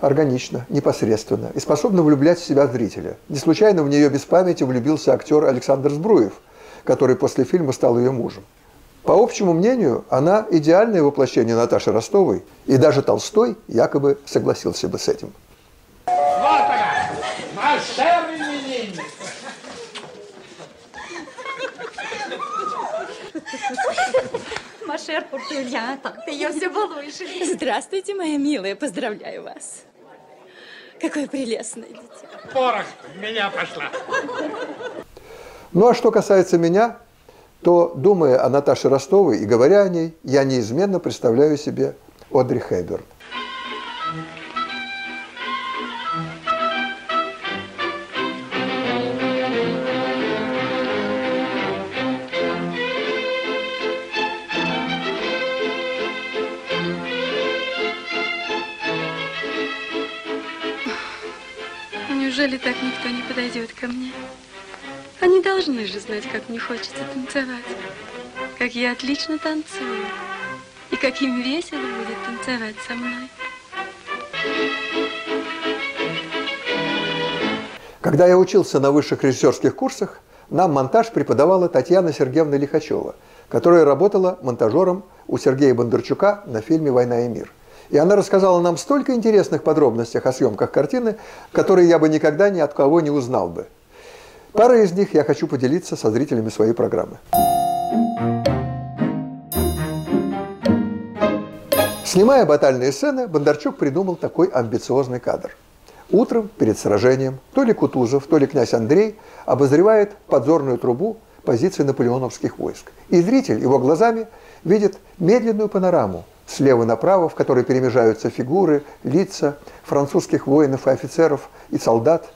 органична, непосредственно и способна влюблять в себя зрителя. Не случайно в нее без памяти влюбился актер Александр Сбруев, который после фильма стал ее мужем. По общему мнению, она идеальное воплощение Наташи Ростовой, и даже Толстой якобы согласился бы с этим. Вот Машер Пуртулята, ты ее все балуешь. Здравствуйте, моя милая, поздравляю вас. Какое прелестное дитя. Порох в меня пошла. Ну а что касается меня, то, думая о Наташе Ростовой и говоря о ней, я неизменно представляю себе Одри Хэбберн. Неужели так никто не подойдет ко мне? Они должны же знать, как мне хочется танцевать. Как я отлично танцую. И как им весело будет танцевать со мной. Когда я учился на высших режиссерских курсах, нам монтаж преподавала Татьяна Сергеевна Лихачева, которая работала монтажером у Сергея Бондарчука на фильме «Война и мир». И она рассказала нам столько интересных подробностей о съемках картины, которые я бы никогда ни от кого не узнал бы. Пара из них я хочу поделиться со зрителями своей программы. Снимая батальные сцены, Бондарчук придумал такой амбициозный кадр. Утром, перед сражением, то ли Кутузов, то ли князь Андрей обозревает подзорную трубу позиции наполеоновских войск. И зритель его глазами видит медленную панораму слева направо, в которой перемежаются фигуры, лица французских воинов и офицеров и солдат,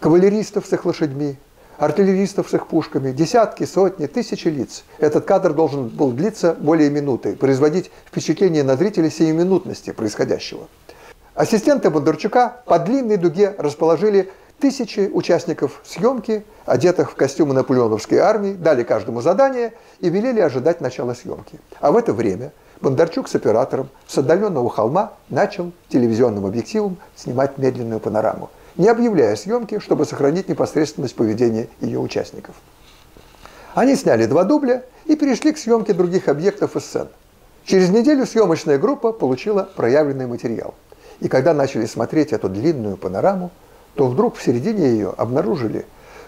кавалеристов с их лошадьми, артиллеристов с их пушками, десятки, сотни, тысячи лиц. Этот кадр должен был длиться более минуты, производить впечатление на зрителя сиюминутности происходящего. Ассистенты Бондарчука по длинной дуге расположили тысячи участников съемки, одетых в костюмы наполеоновской армии, дали каждому задание и велели ожидать начала съемки. А в это время Бондарчук с оператором с отдаленного холма начал телевизионным объективом снимать медленную панораму, не объявляя съемки, чтобы сохранить непосредственность поведения ее участников. Они сняли два дубля и перешли к съемке других объектов и сцен. Через неделю съемочная группа получила проявленный материал – и когда начали смотреть эту длинную панораму, то вдруг в середине ее обнаружили,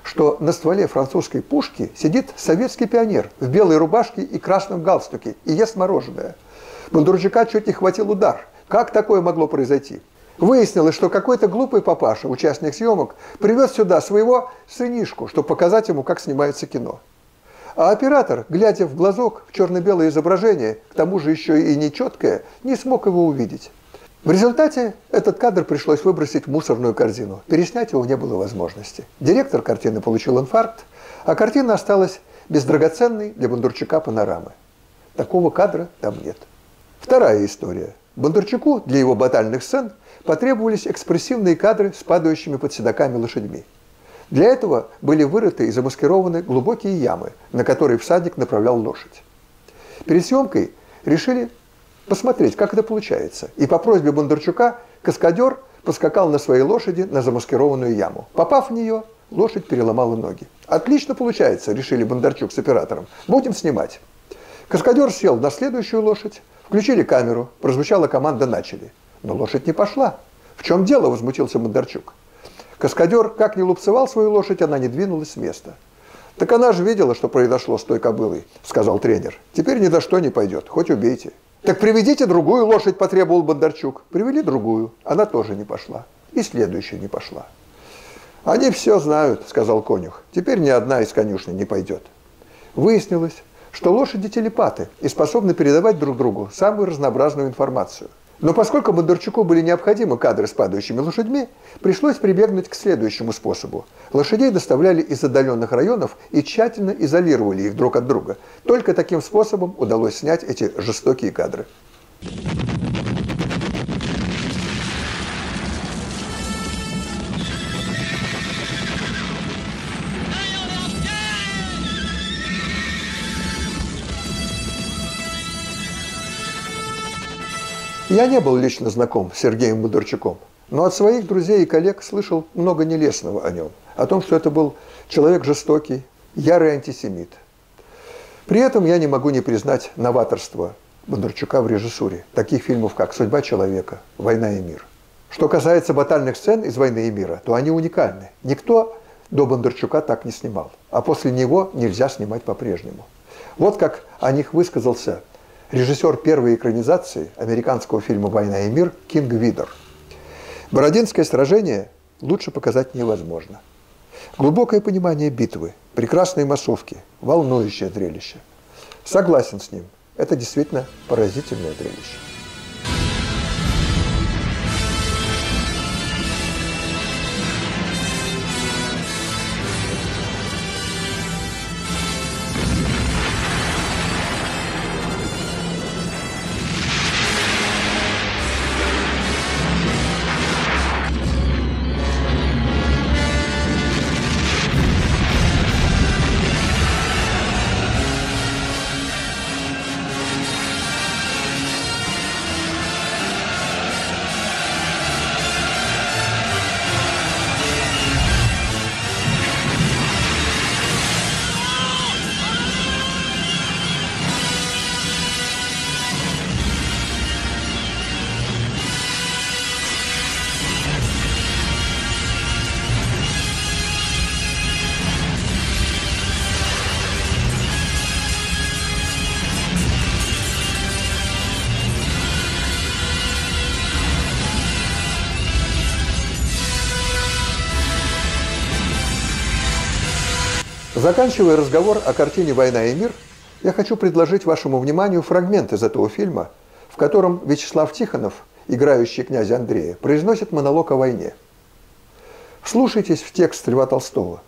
что на стволе французской пушки сидит советский пионер в белой рубашке и красном галстуке и ест мороженое. Бондарчука чуть не хватил удар. Как такое могло произойти? Выяснилось, что какой-то глупый папаша, участник съемок, привез сюда своего сынишку, чтобы показать ему, как снимается кино. А оператор, глядя в глазок в черно-белое изображение, к тому же еще и нечеткое, не смог его увидеть. В результате этот кадр пришлось выбросить в мусорную корзину. Переснять его не было возможности. Директор картины получил инфаркт, а картина осталась без драгоценной для Бондарчука панорамы. Такого кадра там нет. Вторая история. Бондарчуку для его батальных сцен потребовались экспрессивные кадры с падающими под седоками лошадьми. Для этого были вырыты и замаскированы глубокие ямы, на которые всадник направлял лошадь. Перед съемкой решили посмотреть, как это получается. И по просьбе Бондарчука каскадер поскакал на своей лошади на замаскированную яму. Попав в нее, лошадь переломала ноги. «Отлично получается», – решили Бондарчук с оператором. «Будем снимать». Каскадер сел на следующую лошадь, включили камеру, прозвучала команда «Начали». Но лошадь не пошла. «В чем дело?» – возмутился Бондарчук. Каскадер как ни лупцевал свою лошадь, она не двинулась с места. «Так она же видела, что произошло с той кобылой», – сказал тренер. «Теперь ни за что не пойдет, хоть убейте». Так приведите другую лошадь, потребовал Бондарчук. Привели другую, она тоже не пошла. И следующая не пошла. Они все знают, сказал конюх. Теперь ни одна из конюшни не пойдет. Выяснилось, что лошади телепаты и способны передавать друг другу самую разнообразную информацию. Но поскольку Бондарчуку были необходимы кадры с падающими лошадьми, пришлось прибегнуть к следующему способу. Лошадей доставляли из отдаленных районов и тщательно изолировали их друг от друга. Только таким способом удалось снять эти жестокие кадры. Я не был лично знаком с Сергеем Бондарчуком, но от своих друзей и коллег слышал много нелестного о нем. О том, что это был человек жестокий, ярый антисемит. При этом я не могу не признать новаторство Бондарчука в режиссуре таких фильмов, как «Судьба человека», «Война и мир». Что касается батальных сцен из «Войны и мира», то они уникальны. Никто до Бондарчука так не снимал, а после него нельзя снимать по-прежнему. Вот как о них высказался режиссер первой экранизации американского фильма «Война и мир» Кинг Видер. Бородинское сражение лучше показать невозможно. Глубокое понимание битвы, прекрасные массовки, волнующее зрелище. Согласен с ним, это действительно поразительное зрелище. Заканчивая разговор о картине «Война и мир», я хочу предложить вашему вниманию фрагмент из этого фильма, в котором Вячеслав Тихонов, играющий князя Андрея, произносит монолог о войне. Вслушайтесь в текст Льва Толстого.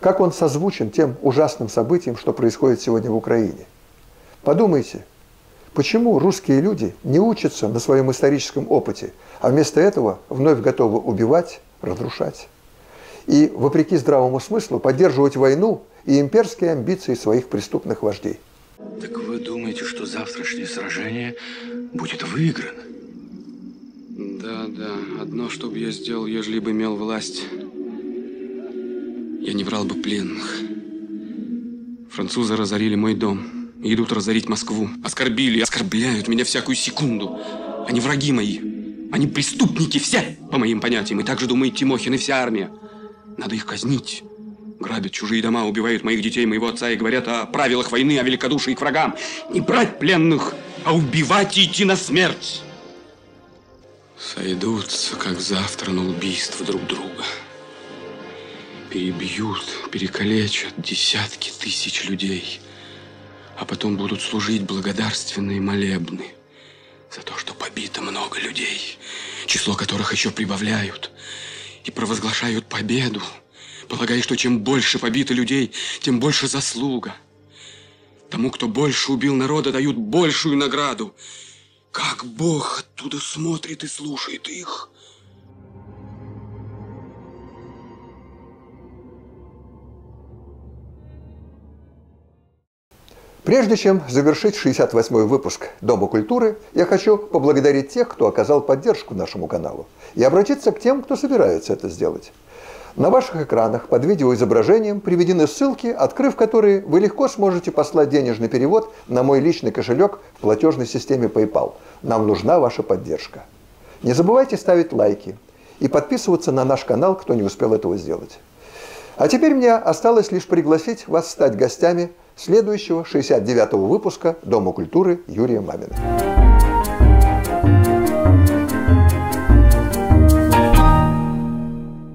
Как он созвучен тем ужасным событиям, что происходит сегодня в Украине. Подумайте, почему русские люди не учатся на своем историческом опыте, а вместо этого вновь готовы убивать, разрушать? И, вопреки здравому смыслу, поддерживать войну и имперские амбиции своих преступных вождей. Так вы думаете, что завтрашнее сражение будет выиграно? Да, да. Одно, что бы я сделал, ежели бы имел власть, я не врал бы пленных. Французы разорили мой дом и идут разорить Москву. Оскорбили, оскорбляют меня всякую секунду. Они враги мои. Они преступники все, по моим понятиям. И так же думает Тимохин и вся армия. Надо их казнить. Грабят чужие дома, убивают моих детей, моего отца и говорят о правилах войны, о великодушии к врагам. Не брать пленных, а убивать и идти на смерть. Сойдутся, как завтра, на убийство друг друга. Перебьют, перекалечат десятки тысяч людей. А потом будут служить благодарственные молебны за то, что побито много людей, число которых еще прибавляют, и провозглашают победу, полагая, что чем больше побито людей, тем больше заслуга. Тому, кто больше убил народа, дают большую награду – как Бог оттуда смотрит и слушает их. Прежде чем завершить 68-й выпуск Дома культуры, я хочу поблагодарить тех, кто оказал поддержку нашему каналу, и обратиться к тем, кто собирается это сделать. На ваших экранах под видеоизображением приведены ссылки, открыв которые вы легко сможете послать денежный перевод на мой личный кошелек в платежной системе PayPal. Нам нужна ваша поддержка. Не забывайте ставить лайки и подписываться на наш канал, кто не успел этого сделать. А теперь мне осталось лишь пригласить вас стать гостями следующего 69-го выпуска Дома культуры Юрия Мамина.